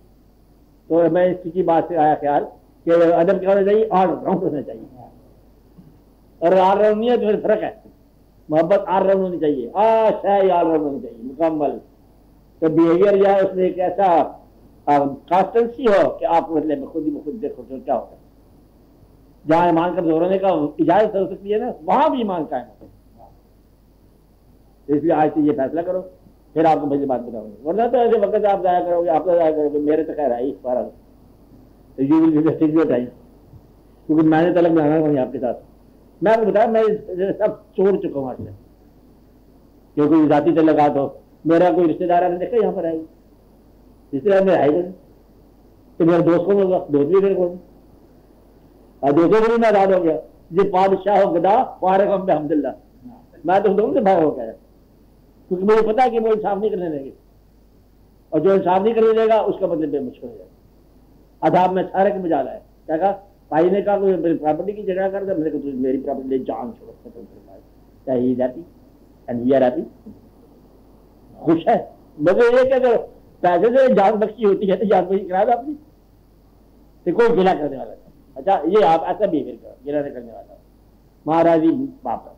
तो मैं इसकी बात से आया ख्याल कि अदब क्या होना चाहिए ऑल राउंड होना चाहिए। और ऑल राउंड नहीं है तो फिर फ़र्क है। मोहब्बत ऑल राउंड होनी चाहिए। आशा ऑल राउंड होनी चाहिए, मुकम्मल। तो बिहेवियर जो है, उसमें एक ऐसा कॉन्स्टेंसी हो कि आप मतलब खुद ही खुद देखो तो क्या होता है जहाँ ईमान का जोड़ने का इजाज़त हो सकती है ना, वहाँ भी ईमान कायम है तो इसलिए आज से ये फैसला करो, फिर आपको मुझे बात बताऊँगी। वरना तो ऐसे वक्त आप जाया करोगे, आप तो जाया करोगे मेरे तो खैर है इस बार। तो यू विल बी टाइम क्योंकि मैंने तलब लगाना वहीं आपके साथ। मैं आपको बताया, मैं सब छोड़ चुका हूँ से। क्योंकि जाति से लगा तो मेरा कोई रिश्तेदार आपने देखा, यहाँ पर आई रिश्तेदार में आएगा तो मेरा दोस्त कौन दोस्त भी मेरे कौन और भी मैं आज़ाद हो गया। जी पादशाह गदा फारग हम हमदुल्ला मैं तो दोनों से भाग हो गया क्योंकि मुझे पता है कि वो इंसाफ नहीं करने देंगे। और जो इंसाफ नहीं करने देगा, उसका मतलब बेमुश्किल हो जाएगा। अदाब में सारे के मज़ा लाए क्या कहा? भाई ने कहा, कोई मेरी प्रॉपर्टी की जगह कर दे मैंने कहा मेरी प्रॉपर्टी जान छोड़ो खत्म क्या ही जाती? एंड आर हैप्पी खुश है। मगर ये क्या पैसे से जान बख्शी होती है तो जान बख्शी करा दो अपनी। तो कोई गिला करने वाला अच्छा ये आप ऐसा बिहेवियर करो गिला नहीं करने वाला महाराजी, बाप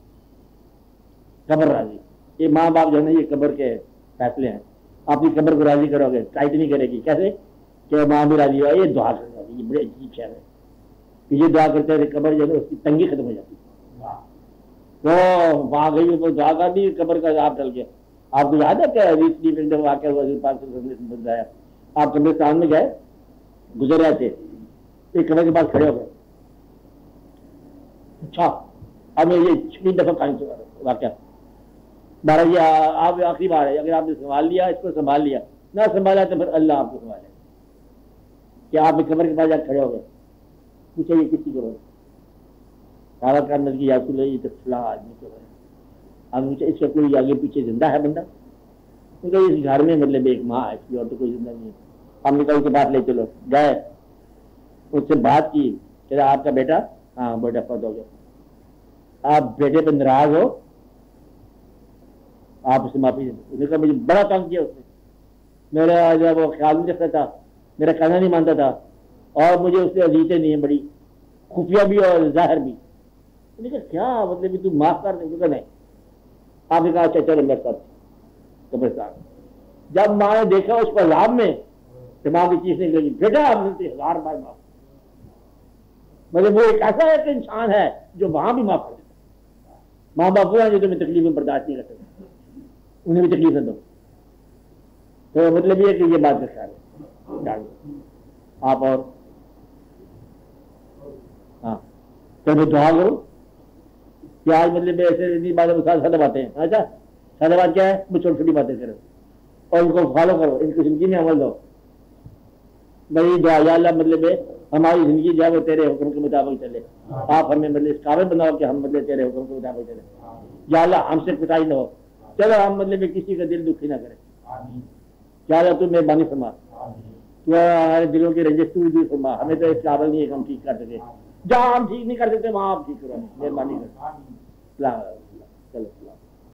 कबर राज़ी। ये माँ बाप जो है ना, ये कबर के फैसले हैं। अपनी कबर को राज़ी करोगे, टाइट नहीं करेगी। कैसे? कि माँ भी राज़ी हुआ, ये दुआ करने वाली, ये बड़े अजीब शहर है। कि ये दुआ करते हैं कब्र जो है उसकी तंगी खत्म हो जाती है। तो वहाँ गई, वो दुआ कर दी, कब्र का आप डल गया। आपको याद है क्या रिसेंटली रिसली एकदम वाक्य बताया आप कब्रिस्तान में गए, गुजर रहे थे। एक कब्र के पास खड़े हो गए। अच्छा अब ये छठी दफ़ा कहानी वाक्य। महाराज ये आप आखिरी बार है, अगर आपने संभाल लिया, इसको संभाल लिया। ना संभाला तो फिर अल्लाह आपको संभाले। कि आप कमर के पास जाकर खड़े हो गए। पूछे, ये किसी को सारा का नजगी यासुल ये तो फला आदमी को है। अब पूछे, इसका कोई आगे पीछे ज़िंदा है बंदा? क्योंकि इस घर में मतलब एक माँ है, इसकी और तो कोई ज़िंदा नहीं है। हमने कहा उसके पास ले चलो। गए। उससे बात की, कि आपका बेटा हाँ बेटा पद हो गया। आप बेटे पर नाराज़ हो, आप उसे माफ़ी उसने कहा, मुझे बड़ा काम किया उसने। मेरा जो वो ख्याल नहीं रखता था, मेरा कहना नहीं मानता था, और मुझे उससे अजीतें नहीं है, बड़ी खुफिया भी और ज़ाहिर भी। उसने कहा, क्या? मतलब तू माफ़ कर दे? नहीं। आपने कहा अच्छा चलो, मेरे साथ। कब्रिस्तान जब माँ ने देखा उसको लाभ में तो माँ की चीज़ नहीं लगी। बेटा, आपने हज़ार बार माफ़ मतलब वो एक ऐसा एक इंसान है जो वहाँ भी माफ़ कर माँ बाप जो तुम्हें तकलीफ़ में बर्दाश्त नहीं कर उन्हें भी तकलीफ़ दो। तो मतलब ये कि ये बात का ख्याल है। आप और हाँ। तो दुआ करो कि आज मतलब ऐसे बातें बातें हैं। अच्छा बात क्या है? छोटी छोटी बातें करो। और इनको फॉलो करो। इनकी ज़िंदगी में अमल दो। मेरी दुआ मतलब हमारी ज़िंदगी जो है वो तेरे हुक्म के मुताबिक चले। आप हमें मतलब इस काबिल बनाओ कि हम मतलब तेरे हुक्म के मुताबिक चले। या अल्लाह हमसे कुटाई न हो। चलो हम मतलब किसी का दिल दुखी ना करें। क्या तू मेहरबानी फरमा। तू हमारे दिलों की रंजिश तू भी फरमा। हमें तो इस काबल नहीं है हम ठीक कर सके। जहाँ हम ठीक नहीं कर सकते वहाँ आप ठीक करो। मेहरबानी कर।